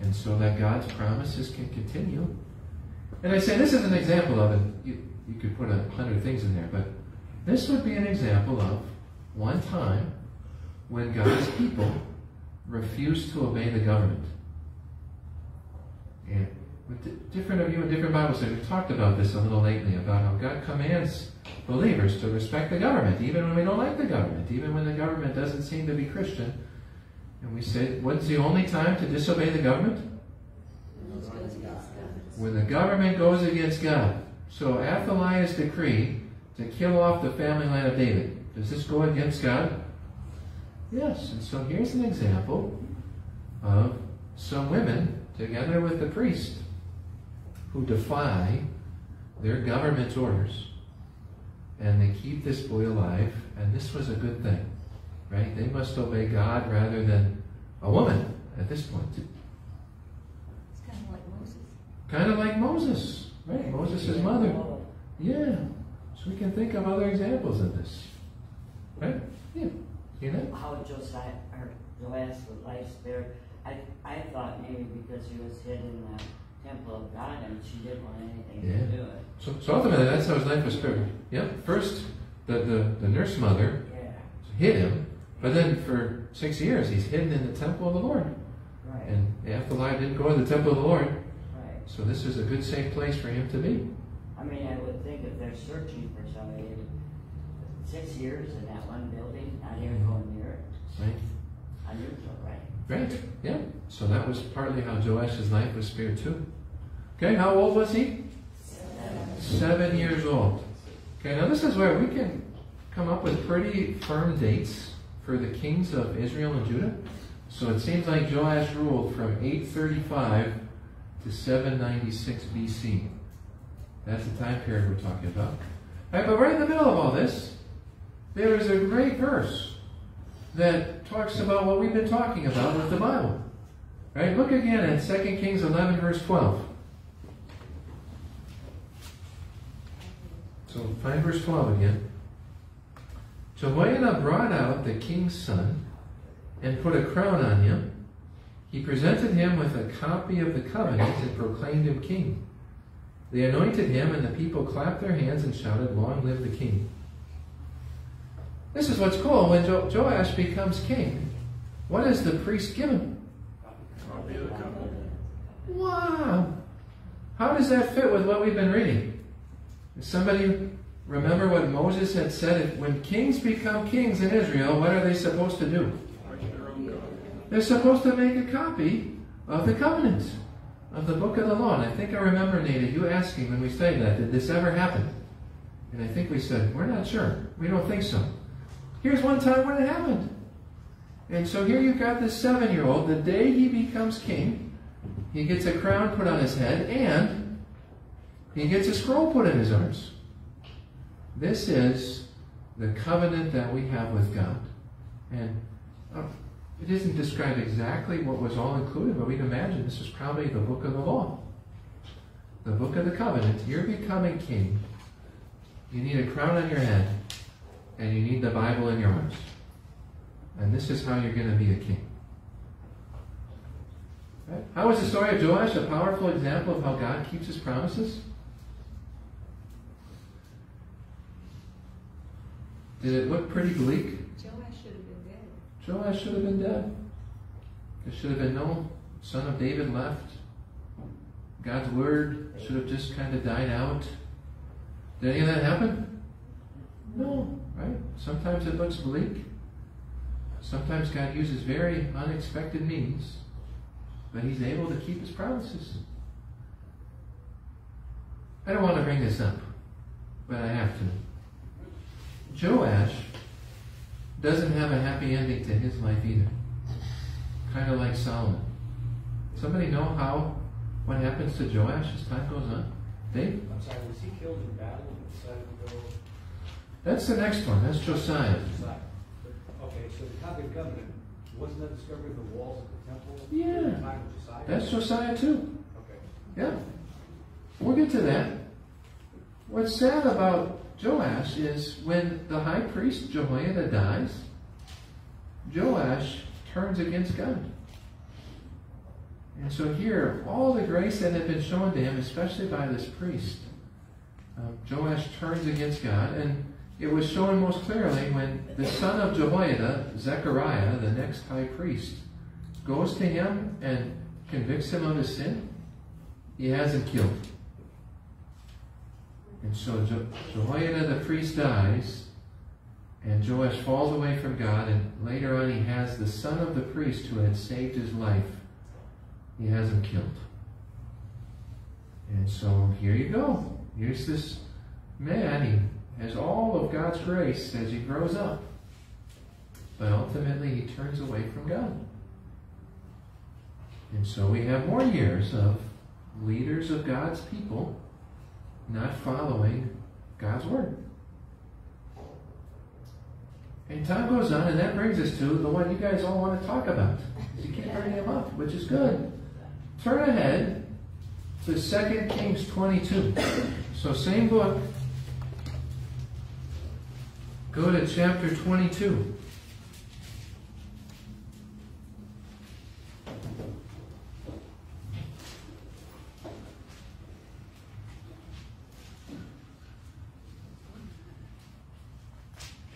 And so that God's promises can continue. And I say this is an example of it. You, you could put a hundred things in there, but this would be an example of one time when God's people refused to obey the government. And with di- different of you in different Bible studies, we've talked about this a little lately about how God commands believers to respect the government, even when we don't like the government, even when the government doesn't seem to be Christian. And we say, what's the only time to disobey the government? When the government goes against God. So Athaliah's decree to kill off the family line of David, does this go against God? Yes. And so here's an example of some women together with the priest who defy their government's orders and they keep this boy alive and this was a good thing right? They must obey god rather than a woman at this point. It's kind of like Moses. kind of like moses right? Moses' mother. Yeah. So we can think of other examples of this right? Yeah. You know? How Josiah, or Joash was life spared, I, I thought maybe because he was hidden the temple of God and she didn't want anything to Yeah. do it. so, so ultimately that's how his life was spared Yep. first the, the, the nurse mother Yeah, hid him but then for six years he's hidden in the temple of the lord right, and Athaliah didn't go to the temple of the lord right. So this is a good safe place for him to be. I mean, I would think if they're searching for somebody, six years in that one building, not even going near it, Right? unusual, right? Right. Yeah. So that was partly how Joash's life was spared too. Okay, how old was he? Seven years old. Okay, now this is where we can come up with pretty firm dates for the kings of Israel and Judah. So it seems like Joash ruled from 835 to 796 BC. That's the time period we're talking about. But right in the middle of all this, there is a great verse that talks about what we've been talking about with the Bible. Right? Look again at 2 Kings 11, verse 12. So find verse 12 again. Jehoiada brought out the king's son and put a crown on him. He presented him with a copy of the covenant and proclaimed him king. They anointed him, and the people clapped their hands and shouted, Long live the king. This is what's cool. When jo- Joash becomes king, what is the priest given? Wow! How does that fit with what we've been reading? Does somebody remember what Moses had said? When kings become kings in Israel, what are they supposed to do? They're supposed to make a copy of the covenant, of the book of the law. And I think I remember, Nita, you asking when we studied that, did this ever happen? And I think we said, we're not sure. We don't think so. Here's one time when it happened. And so here you've got this seven year old, the day he becomes king, he gets a crown put on his head and he gets a scroll put in his arms. This is the covenant that we have with God. And uh, it isn't described exactly what was all included, but we can imagine this is probably the book of the law. The book of the covenant. You're becoming king. You need a crown on your head, and you need the Bible in your arms. And this is how you're going to be a king. Right? How is the story of Joash a powerful example of how God keeps his promises? Did it look pretty bleak? Joash should have been dead. Joash should have been dead. There should have been no son of David left. God's word should have just kind of died out. Did any of that happen? No, right? Sometimes it looks bleak. Sometimes God uses very unexpected means, but He's able to keep His promises. I don't want to bring this up, but I have to. Joash doesn't have a happy ending to his life either. Kind of like Solomon. Somebody know how, what happens to Joash as time goes on? Dave? I'm sorry, was he killed in battle That's the next one. That's Josiah. Okay, so the copy of covenant, wasn't that discovery of the walls of the temple? Yeah. the Josiah? That's Josiah too. Okay. Yeah. We'll get to that. What's sad about Joash is when the high priest Jehoiada dies, Joash turns against God. And so here, all the grace that had been shown to him, especially by this priest, um, Joash turns against God, and it was shown most clearly when the son of Jehoiada, Zechariah, the next high priest, goes to him and convicts him of his sin. He has him killed. And so Je- Jehoiada the priest dies, And Joash falls away from God, and later on he has the son of the priest who had saved his life. He has him killed. And so here you go. Here's this man. He has all of God's grace as he grows up. But ultimately he turns away from God. And so we have more years of leaders of God's people not following God's word. And time goes on, and that brings us to the one you guys all want to talk about. You keep bringing him up, which is good. Turn ahead to 2 Kings 22. So, same book. Go to chapter 22.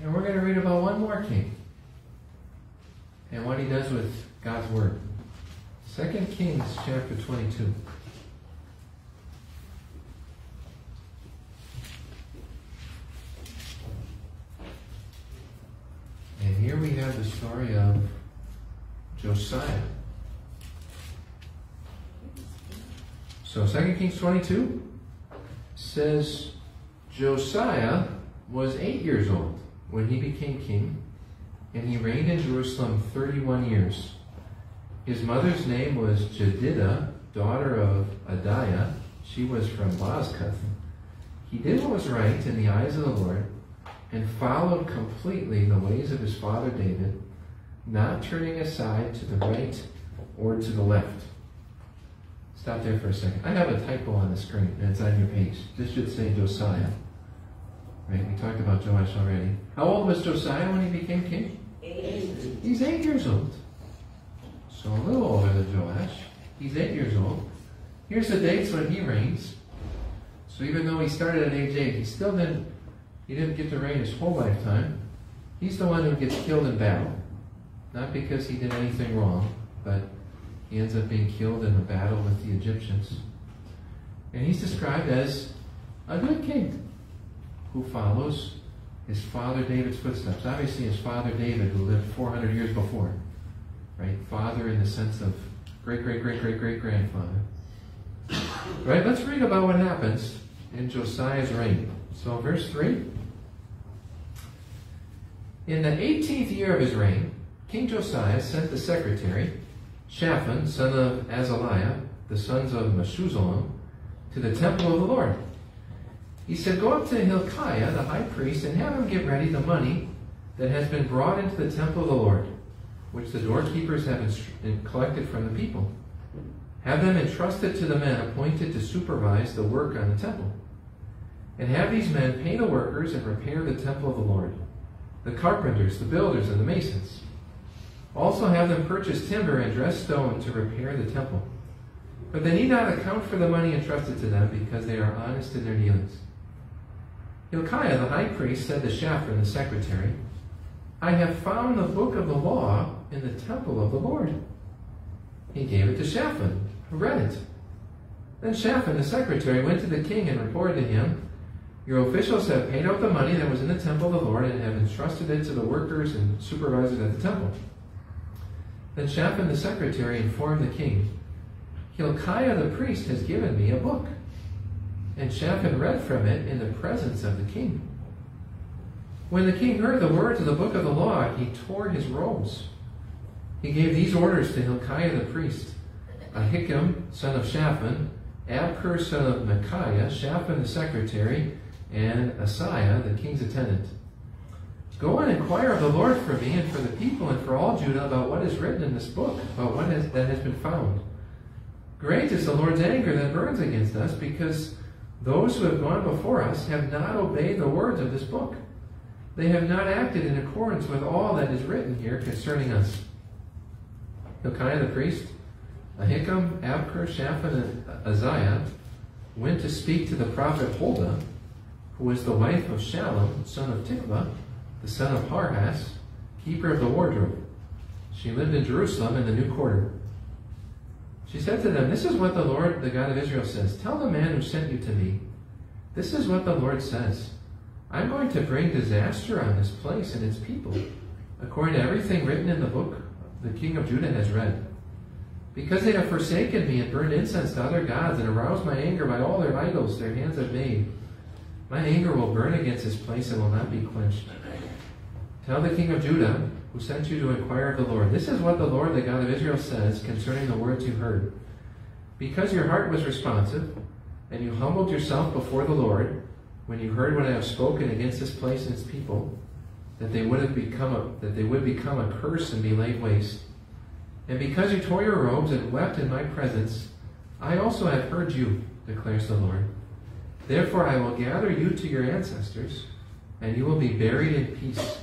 And we're going to read about one more king and what he does with God's word. 2 Kings chapter 22. And here we have the story of Josiah. So 2 Kings 22 says Josiah was eight years old when he became king, and he reigned in Jerusalem 31 years. His mother's name was Jedidah, daughter of Adiah. She was from Bozkath. He did what was right in the eyes of the Lord, and followed completely the ways of his father David, not turning aside to the right or to the left. Stop there for a second. I have a typo on the screen, and it's on your page. This should say Josiah. Right? We talked about Joash already. How old was Josiah when he became king? Eight. He's eight years old. So a little older than Joash. He's eight years old. Here's the dates when he reigns. So even though he started at age eight, he still didn't he didn't get to reign his whole lifetime. He's the one who gets killed in battle. Not because he did anything wrong, but he ends up being killed in a battle with the Egyptians. And he's described as a good king who follows his father David's footsteps. Obviously, his father David, who lived 400 years before. Right? Father in the sense of great, great, great, great, great grandfather. Right? Let's read about what happens in Josiah's reign. So, verse 3. In the 18th year of his reign, King Josiah sent the secretary, Shaphan, son of Azaliah, the sons of Meshuzalem, to the temple of the Lord. He said, Go up to Hilkiah, the high priest, and have him get ready the money that has been brought into the temple of the Lord, which the doorkeepers have collected from the people. Have them entrusted to the men appointed to supervise the work on the temple. And have these men pay the workers and repair the temple of the Lord, the carpenters, the builders, and the masons. Also have them purchase timber and dress stone to repair the temple. But they need not account for the money entrusted to them because they are honest in their dealings. Hilkiah the high priest said to Shaphan the secretary, I have found the book of the law in the temple of the Lord. He gave it to Shaphan, who read it. Then Shaphan the secretary went to the king and reported to him, Your officials have paid out the money that was in the temple of the Lord and have entrusted it to the workers and supervisors at the temple. Then Shaphan the secretary informed the king, Hilkiah the priest has given me a book. And Shaphan read from it in the presence of the king. When the king heard the words of the book of the law, he tore his robes. He gave these orders to Hilkiah the priest Ahikam, son of Shaphan, Akbor, son of Micaiah, Shaphan the secretary, and Asaiah, the king's attendant. Go and inquire of the Lord for me and for the people and for all Judah about what is written in this book, about what has, that has been found. Great is the Lord's anger that burns against us, because those who have gone before us have not obeyed the words of this book. They have not acted in accordance with all that is written here concerning us. Hilkiah the priest, Ahikam, Akbor, Shaphan, and Azariah went to speak to the prophet Huldah, who was the wife of Shallum, son of Tikvah, the son of Harhas, keeper of the wardrobe. She lived in Jerusalem in the new quarter. She said to them, This is what the Lord, the God of Israel, says. Tell the man who sent you to me, This is what the Lord says. I'm going to bring disaster on this place and its people, according to everything written in the book the king of Judah has read. Because they have forsaken me and burned incense to other gods and aroused my anger by all their idols their hands have made. My anger will burn against this place and will not be quenched. Tell the king of Judah, who sent you to inquire of the Lord, this is what the Lord, the God of Israel, says concerning the words you heard. Because your heart was responsive, and you humbled yourself before the Lord, when you heard what I have spoken against this place and its people, that they would have become a, that they would become a curse and be laid waste. And because you tore your robes and wept in my presence, I also have heard you, declares the Lord. Therefore I will gather you to your ancestors, and you will be buried in peace.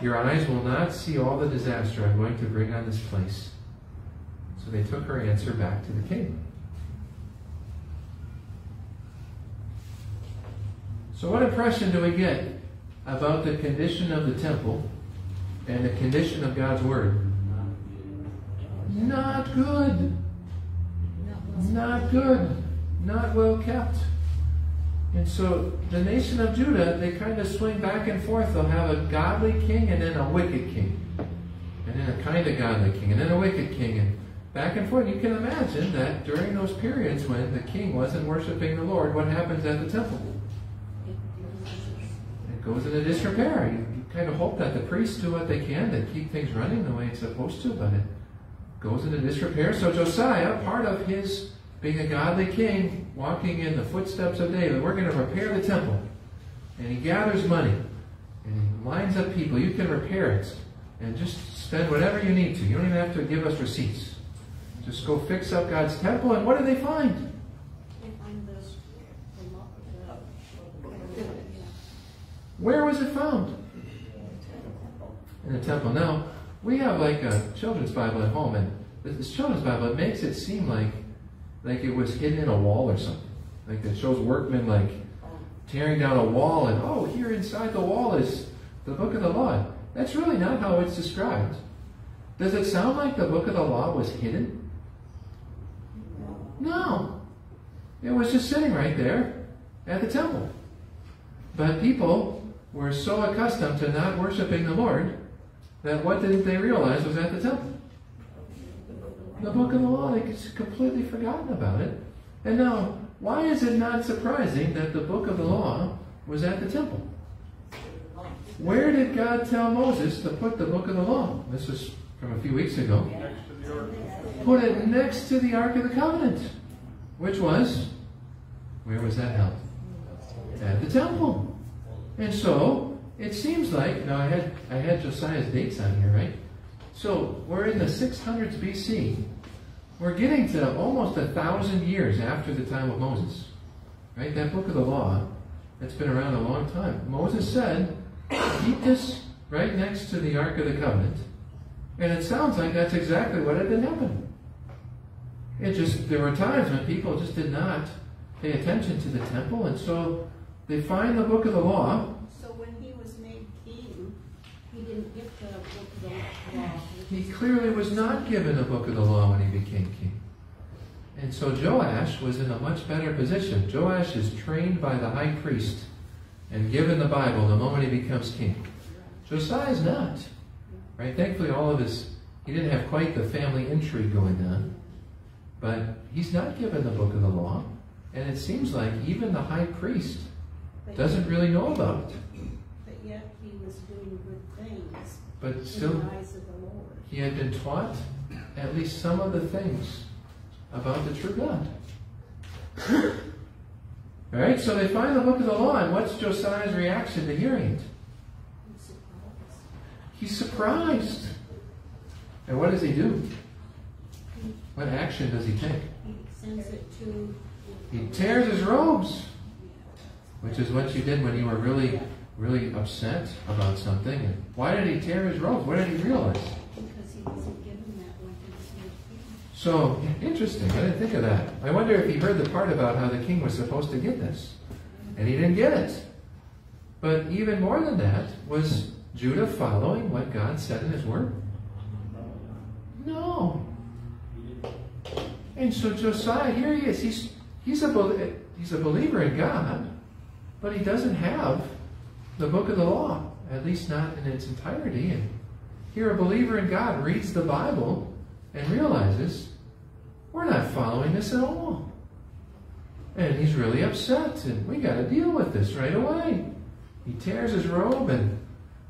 Your eyes will not see all the disaster I'm going to bring on this place. So they took her answer back to the king. So, what impression do we get about the condition of the temple and the condition of God's Word? Not good. Not good. Not well kept. And so the nation of Judah, they kind of swing back and forth. They'll have a godly king and then a wicked king. And then a kind of godly king and then a wicked king. And back and forth. You can imagine that during those periods when the king wasn't worshiping the Lord, what happens at the temple? It goes into disrepair. You, kind of hope that the priests do what they can to keep things running the way it's supposed to, but it goes into disrepair. So Josiah, part of his being a godly king, walking in the footsteps of David, we're going to repair the temple. And he gathers money. And he lines up people. You can repair it. And just spend whatever you need to. You don't even have to give us receipts. Just go fix up God's temple. And what do they find? They find this, the law, the, Where was it found? In the temple. Now, we have like a children's Bible at home, and this children's Bible, makes it seem like like it was hidden in a wall or something. Like it shows workmen like tearing down a wall, and oh, here inside the wall is the book of the law. That's really not how it's described. Does it sound like the book of the law was hidden? No. It was just sitting right there at the temple. But people were so accustomed to not worshiping the Lord that what didn't they realize was at the temple? The book of the law, they just completely forgotten about it. And now, why is it not surprising that the book of the law was at the temple? Where did God tell Moses to put the book of the law? This was from a few weeks ago. Put it next to the Ark of the Covenant, which was, where was that held? At the temple. And so, it seems like, now I had, I had Josiah's dates on here, right? So, we're in the 600s BC. We're getting to almost a thousand years after the time of Moses. Right? That book of the law, that's been around a long time. Moses said, keep this right next to the Ark of the Covenant. And it sounds like that's exactly what had been happening. It just, there were times when people just did not pay attention to the temple, and so they find the book of the law, So when he was made king, he didn't get the book of the law. He clearly was not given a book of the law when he became king. And so Joash was in a much better position. Joash is trained by the high priest and given the Bible the moment he becomes king. Josiah is not. Right? Thankfully, all of his, he didn't have quite the family intrigue going on. But he's not given the book of the law. And it seems like even the high priest doesn't really know about it. But yet he was doing good things But still, he had been taught at least some of the things about the true God. All right, so they find the book of the law, and what's Josiah's reaction to hearing it? He's surprised. And what does he do? What action does he take? He sends it to. He tears his robes, which is what you did when you were really, really upset about something. And why did he tear his robes? What did he realize? Because he wasn't given that when he was made king. So, interesting. I didn't think of that. I wonder if he heard the part about how the king was supposed to get this. And he didn't get it. But even more than that, was Judah following what God said in his word? No. And so Josiah, here he is. He's, he's, a, he's a believer in God, but he doesn't have the book of the law, at least not in its entirety. And here a believer in God reads the Bible and realizes we're not following this at all. And he's really upset, and we got to deal with this right away. He tears his robe, and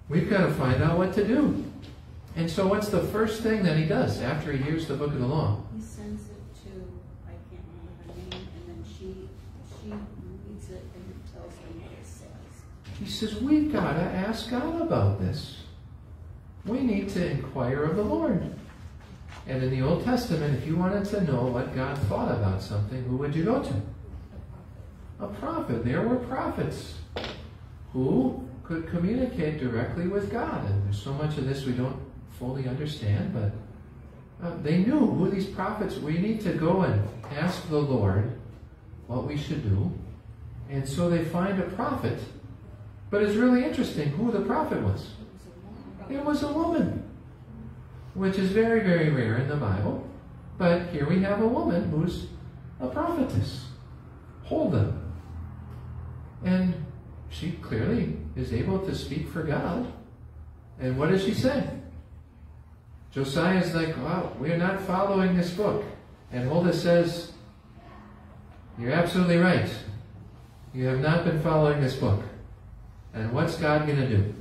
we've got to find out what to do. And so, what's the first thing that he does after he hears the book of the law? He sends it to, I can't remember her name, and then she, she reads it and tells him what it says. He says, We've got to ask God about this. We need to inquire of the Lord. And in the Old Testament, if you wanted to know what God thought about something, who would you go to? A prophet. There were prophets who could communicate directly with God. And there's so much of this we don't fully understand, but uh, they knew who these prophets. We need to go and ask the Lord what we should do. And so they find a prophet. But it's really interesting who the prophet was. It was a woman, which is very, very rare in the Bible. But here we have a woman who's a prophetess, Huldah. And she clearly is able to speak for God. And what does she say? Josiah is like, wow, we're not following this book. And Huldah says, You're absolutely right. You have not been following this book. And what's God going to do?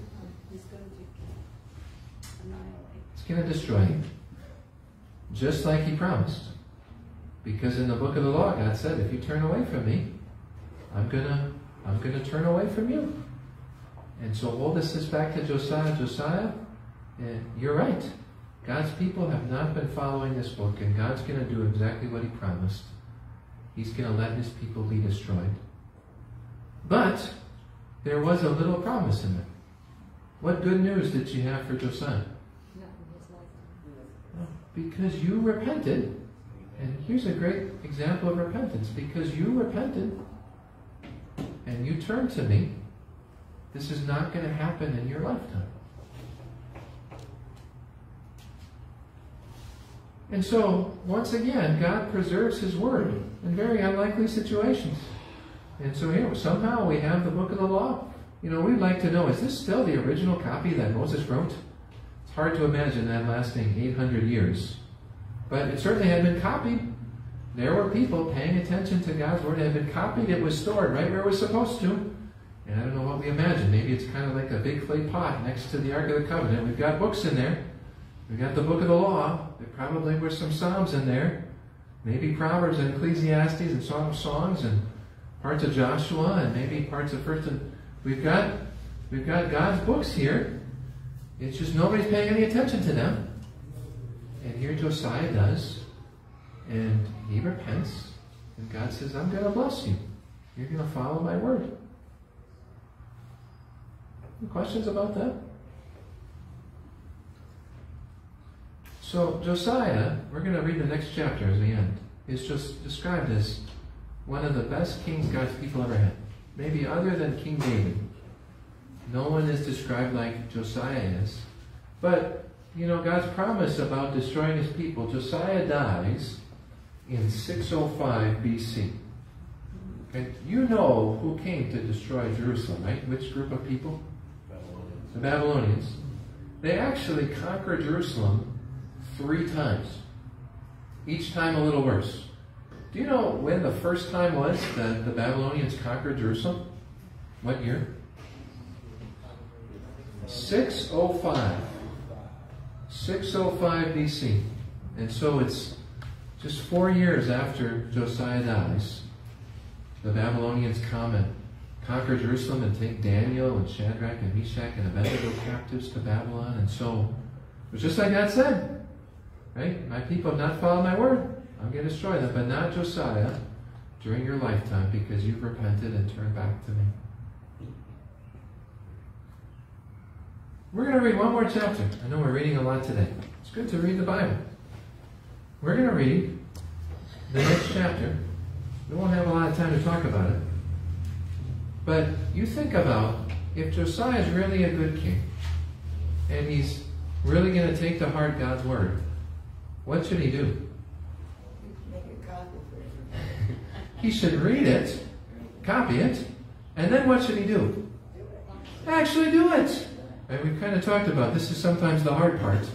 He's going to going to destroy him. Just like he promised. Because in the book of the law, God said, if you turn away from me, I'm gonna I'm gonna turn away from you. And so all this is back to Josiah, Josiah, and you're right. God's people have not been following this book, and God's gonna do exactly what he promised. He's gonna let his people be destroyed. But there was a little promise in it. What good news did she have for Josiah? Not in his lifetime. Because you repented. And here's a great example of repentance. Because you repented and you turned to me, this is not going to happen in your lifetime. And so, once again, God preserves His Word in very unlikely situations. And so here, somehow we have the book of the law. You know, we'd like to know, is this still the original copy that Moses wrote? It's hard to imagine that lasting 800 years. But it certainly had been copied. There were people paying attention to God's Word. It had been copied. It was stored right where it was supposed to. And I don't know what we imagine. Maybe it's kind of like a big clay pot next to the Ark of the Covenant. We've got books in there. We've got the book of the law. There probably were some Psalms in there. Maybe Proverbs and Ecclesiastes and Song of Songs and parts of Joshua and maybe parts of First and we've got we've got God's books here. It's just nobody's paying any attention to them. And here Josiah does, and he repents, and God says, I'm going to bless you. You're going to follow my word. Any questions about that? So, Josiah, we're going to read the next chapter as we end, is just described as one of the best kings God's people ever had. Maybe other than King David. No one is described like Josiah is. But you know, God's promise about destroying his people, Josiah dies in 605 BC. And you know who came to destroy Jerusalem, right? Which group of people? Babylonians. The Babylonians. They actually conquered Jerusalem three times. Each time a little worse. Do you know when the first time was that the Babylonians conquered Jerusalem? What year? 605. 605 BC. And so it's just four years after Josiah dies. The Babylonians come and conquer Jerusalem and take Daniel and Shadrach and Meshach and Abednego captives to Babylon. And so it was just like God said, right? My people have not followed my word. I'm going to destroy them, but not Josiah during your lifetime because you've repented and turned back to me. We're going to read one more chapter. I know we're reading a lot today. It's good to read the Bible. We're going to read the next chapter. We won't have a lot of time to talk about it. But you think about if Josiah is really a good king and he's really going to take to heart God's word, what should he do? Make a copy for him. [LAUGHS] He should read it, copy it, and then what should he do? actually do it. And we kind of talked about this is sometimes the hard part.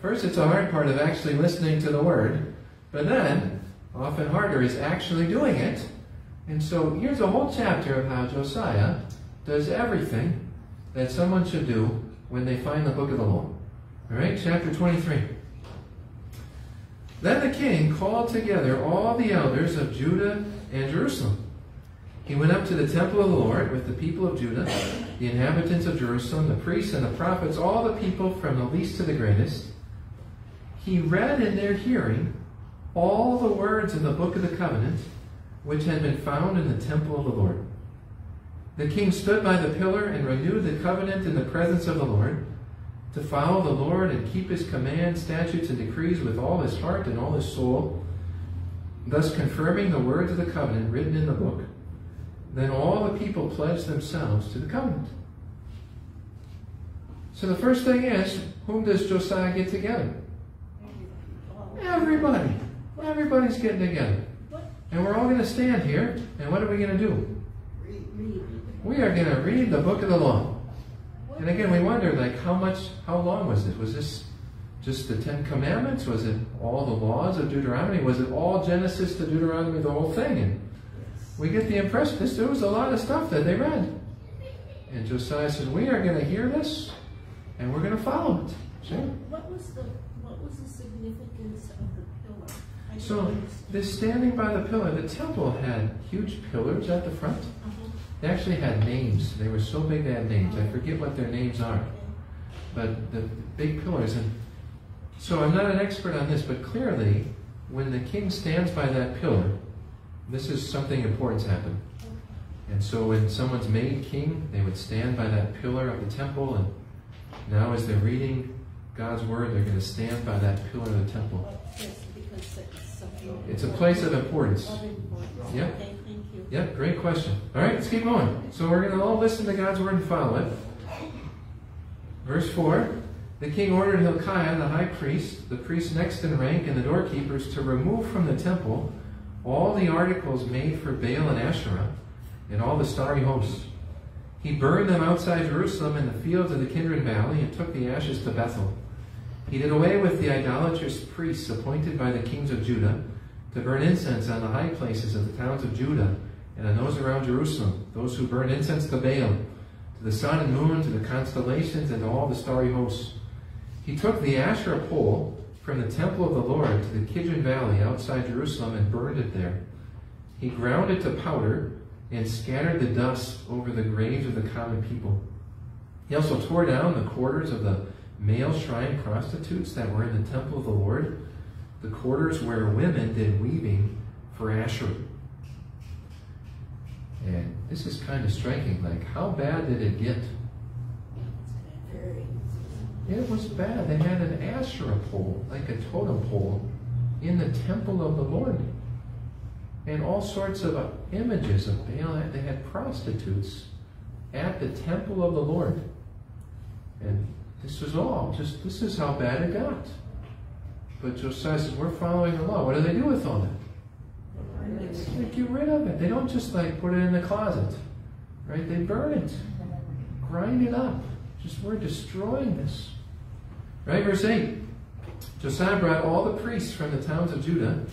First, it's a hard part of actually listening to the word, but then, often harder is actually doing it. And so here's a whole chapter of how Josiah does everything that someone should do when they find the book of the law. All right, chapter 23. Then the king called together all the elders of Judah and Jerusalem. He went up to the temple of the Lord with the people of Judah, the inhabitants of Jerusalem, the priests and the prophets, all the people from the least to the greatest. He read in their hearing all the words in the book of the covenant which had been found in the temple of the Lord. The king stood by the pillar and renewed the covenant in the presence of the Lord to follow the Lord and keep his commands, statutes, and decrees with all his heart and all his soul, thus confirming the words of the covenant written in the book. Then all the people pledged themselves to the covenant. So the first thing is, whom does Josiah get together? Everybody. Everybody's getting together. And we're all going to stand here, and what are we going to do? We are going to read the book of the law. And again, we wonder, like, how much, how long was it? Was this just the Ten Commandments? Was it all the laws of Deuteronomy? Was it all Genesis to Deuteronomy, the whole thing? And we get the impression this, there was a lot of stuff that they read. And Josiah said, we are going to hear this, and we're going to follow it. See? What was the, what was the significance of the pillar? I So, this standing by the pillar, the temple had huge pillars at the front. Uh-huh. They actually had names. They were so big they had names. I forget what their names are. But the big pillars. And so I'm not an expert on this, but clearly, when the king stands by that pillar, this is something important's happened. And so when someone's made king, they would stand by that pillar of the temple. And now, as they're reading God's word, they're going to stand by that pillar of the temple. Yes, because it's a place of importance. Of importance. Yep. Okay, thank you. Yep, great question. All right, let's keep going. So we're going to all listen to God's word and follow it. Verse 4 The king ordered Hilkiah, the high priest, the priest next in rank, and the doorkeepers to remove from the temple all the articles made for Baal and Asherah and all the starry hosts. He burned them outside Jerusalem in the fields of the Kidron Valley and took the ashes to Bethel. He did away with the idolatrous priests appointed by the kings of Judah to burn incense on the high places of the towns of Judah and on those around Jerusalem, those who burn incense to Baal, to the sun and moon, to the constellations, and to all the starry hosts. He took the Asherah pole from the temple of the Lord to the Kidron Valley outside Jerusalem and burned it there. He ground it to powder and scattered the dust over the graves of the common people. He also tore down the quarters of the male shrine prostitutes that were in the temple of the Lord, the quarters where women did weaving for Asherah. And this is kind of striking. Like, how bad did it get? Very. It was bad. They had an Asherah pole, like a totem pole, in the temple of the Lord. And all sorts of uh, images of Baal. They had prostitutes at the temple of the Lord. And this was all just, this is how bad it got. But Josiah says, we're following the law. What do they do with all that? They get rid of it. They don't just like put it in the closet, right? They burn it, grind it up. Just we're destroying this, right? Verse eight. Josiah brought all the priests from the towns of Judah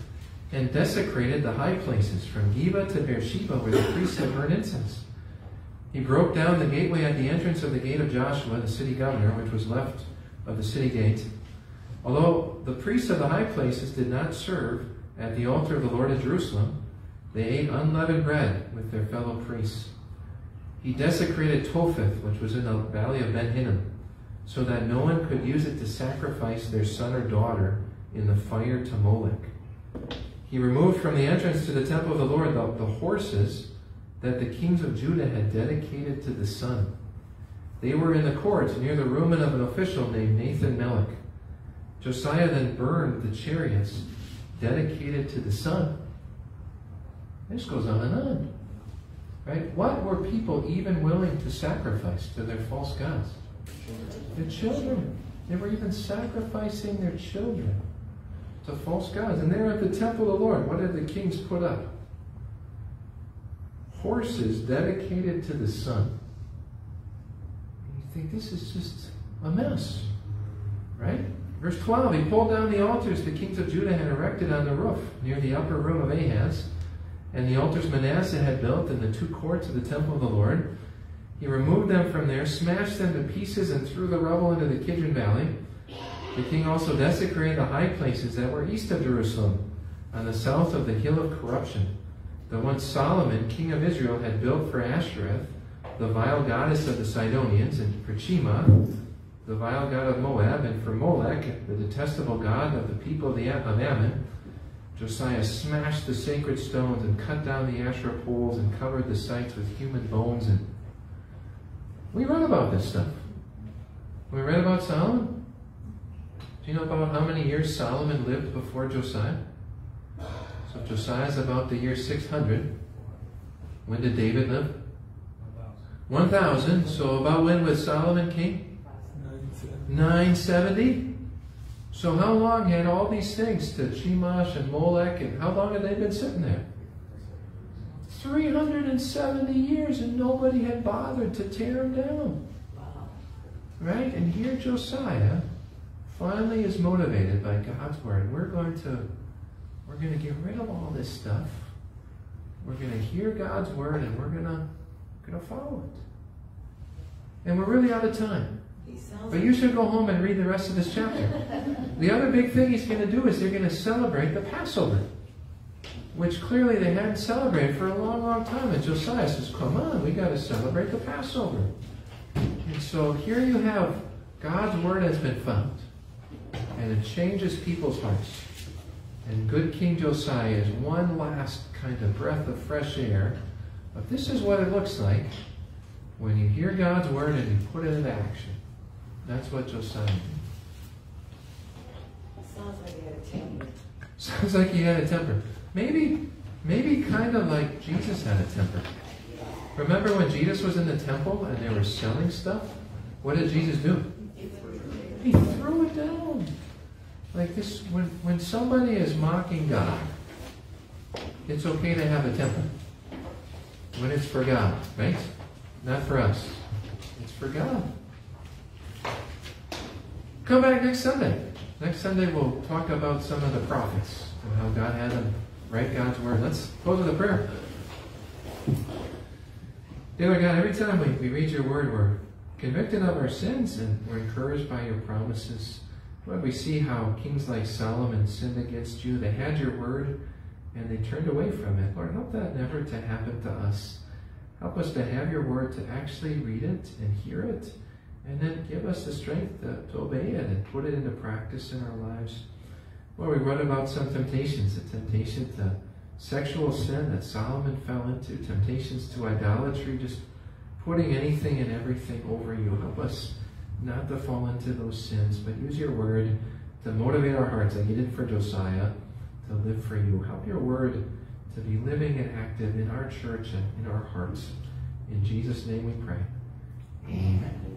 and desecrated the high places from Geba to Beersheba where the priests had burned incense. He broke down the gateway at the entrance of the gate of Joshua, the city governor, which was left of the city gate. Although the priests of the high places did not serve at the altar of the Lord at Jerusalem, they ate unleavened bread with their fellow priests. He desecrated Topheth, which was in the valley of Ben Hinnom, so that no one could use it to sacrifice their son or daughter in the fire to Molech. He removed from the entrance to the temple of the Lord the, the horses that the kings of Judah had dedicated to the sun. They were in the court near the ruin of an official named Nathan Melech. Josiah then burned the chariots dedicated to the sun. This goes on and on. Right? What were people even willing to sacrifice to their false gods? Their children. They were even sacrificing their children to false gods. And there at the temple of the Lord, what did the kings put up? Horses dedicated to the sun. You think this is just a mess. Right? Verse 12 He pulled down the altars the kings of Judah had erected on the roof near the upper room of Ahaz, and the altars Manasseh had built in the two courts of the temple of the Lord. He removed them from there, smashed them to pieces, and threw the rubble into the Kidron Valley. The king also desecrated the high places that were east of Jerusalem, on the south of the hill of corruption, the one Solomon, king of Israel, had built for Ashtoreth, the vile goddess of the Sidonians, and for Chemosh, the vile god of Moab, and for Molech, the detestable god of the people of, the, of Ammon. Josiah smashed the sacred stones and cut down the Asherah poles and covered the sites with human bones. And we read about this stuff. We read about Solomon. Do you know about how many years Solomon lived before Josiah? So Josiah's about the year 600. When did David live? 1000. So about when was Solomon king? 970. So how long had all these things to Chemosh and Molech and how long had they been sitting there? 370 years and nobody had bothered to tear them down. Right? And here Josiah finally is motivated by God's word. We're going to we're going to get rid of all this stuff. We're going to hear God's word and we're going to going to follow it. And we're really out of time. But you should go home and read the rest of this chapter. [LAUGHS] The other big thing he's going to do is they're going to celebrate the Passover, which clearly they hadn't celebrated for a long, long time. And Josiah says, Come on, we got to celebrate the Passover. And so here you have God's word has been found, and it changes people's hearts. And good King Josiah is one last kind of breath of fresh air. But this is what it looks like when you hear God's word and you put it into action. That's what Josiah did. Sounds like he had a temper. [LAUGHS] Sounds like he had a temper. Maybe, maybe kind of like Jesus had a temper. Remember when Jesus was in the temple and they were selling stuff? What did Jesus do? He threw it down. Like this, when, when somebody is mocking God, it's okay to have a temper. When it's for God, right? Not for us. It's for God. Come back next Sunday. Next Sunday we'll talk about some of the prophets and how God had them write God's word. Let's close with a prayer. Dear God, every time we, we read your word, we're convicted of our sins and we're encouraged by your promises. Lord, we see how kings like Solomon sinned against you. They had your word and they turned away from it. Lord, help that never to happen to us. Help us to have your word, to actually read it and hear it, and then give us the strength to, to obey it and put it into practice in our lives. Lord, we read about some temptations, the temptation to sexual sin that Solomon fell into, temptations to idolatry, just putting anything and everything over you. Help us not to fall into those sins, but use your word to motivate our hearts, like you did for Josiah, to live for you. Help your word to be living and active in our church and in our hearts. In Jesus' name we pray. Amen.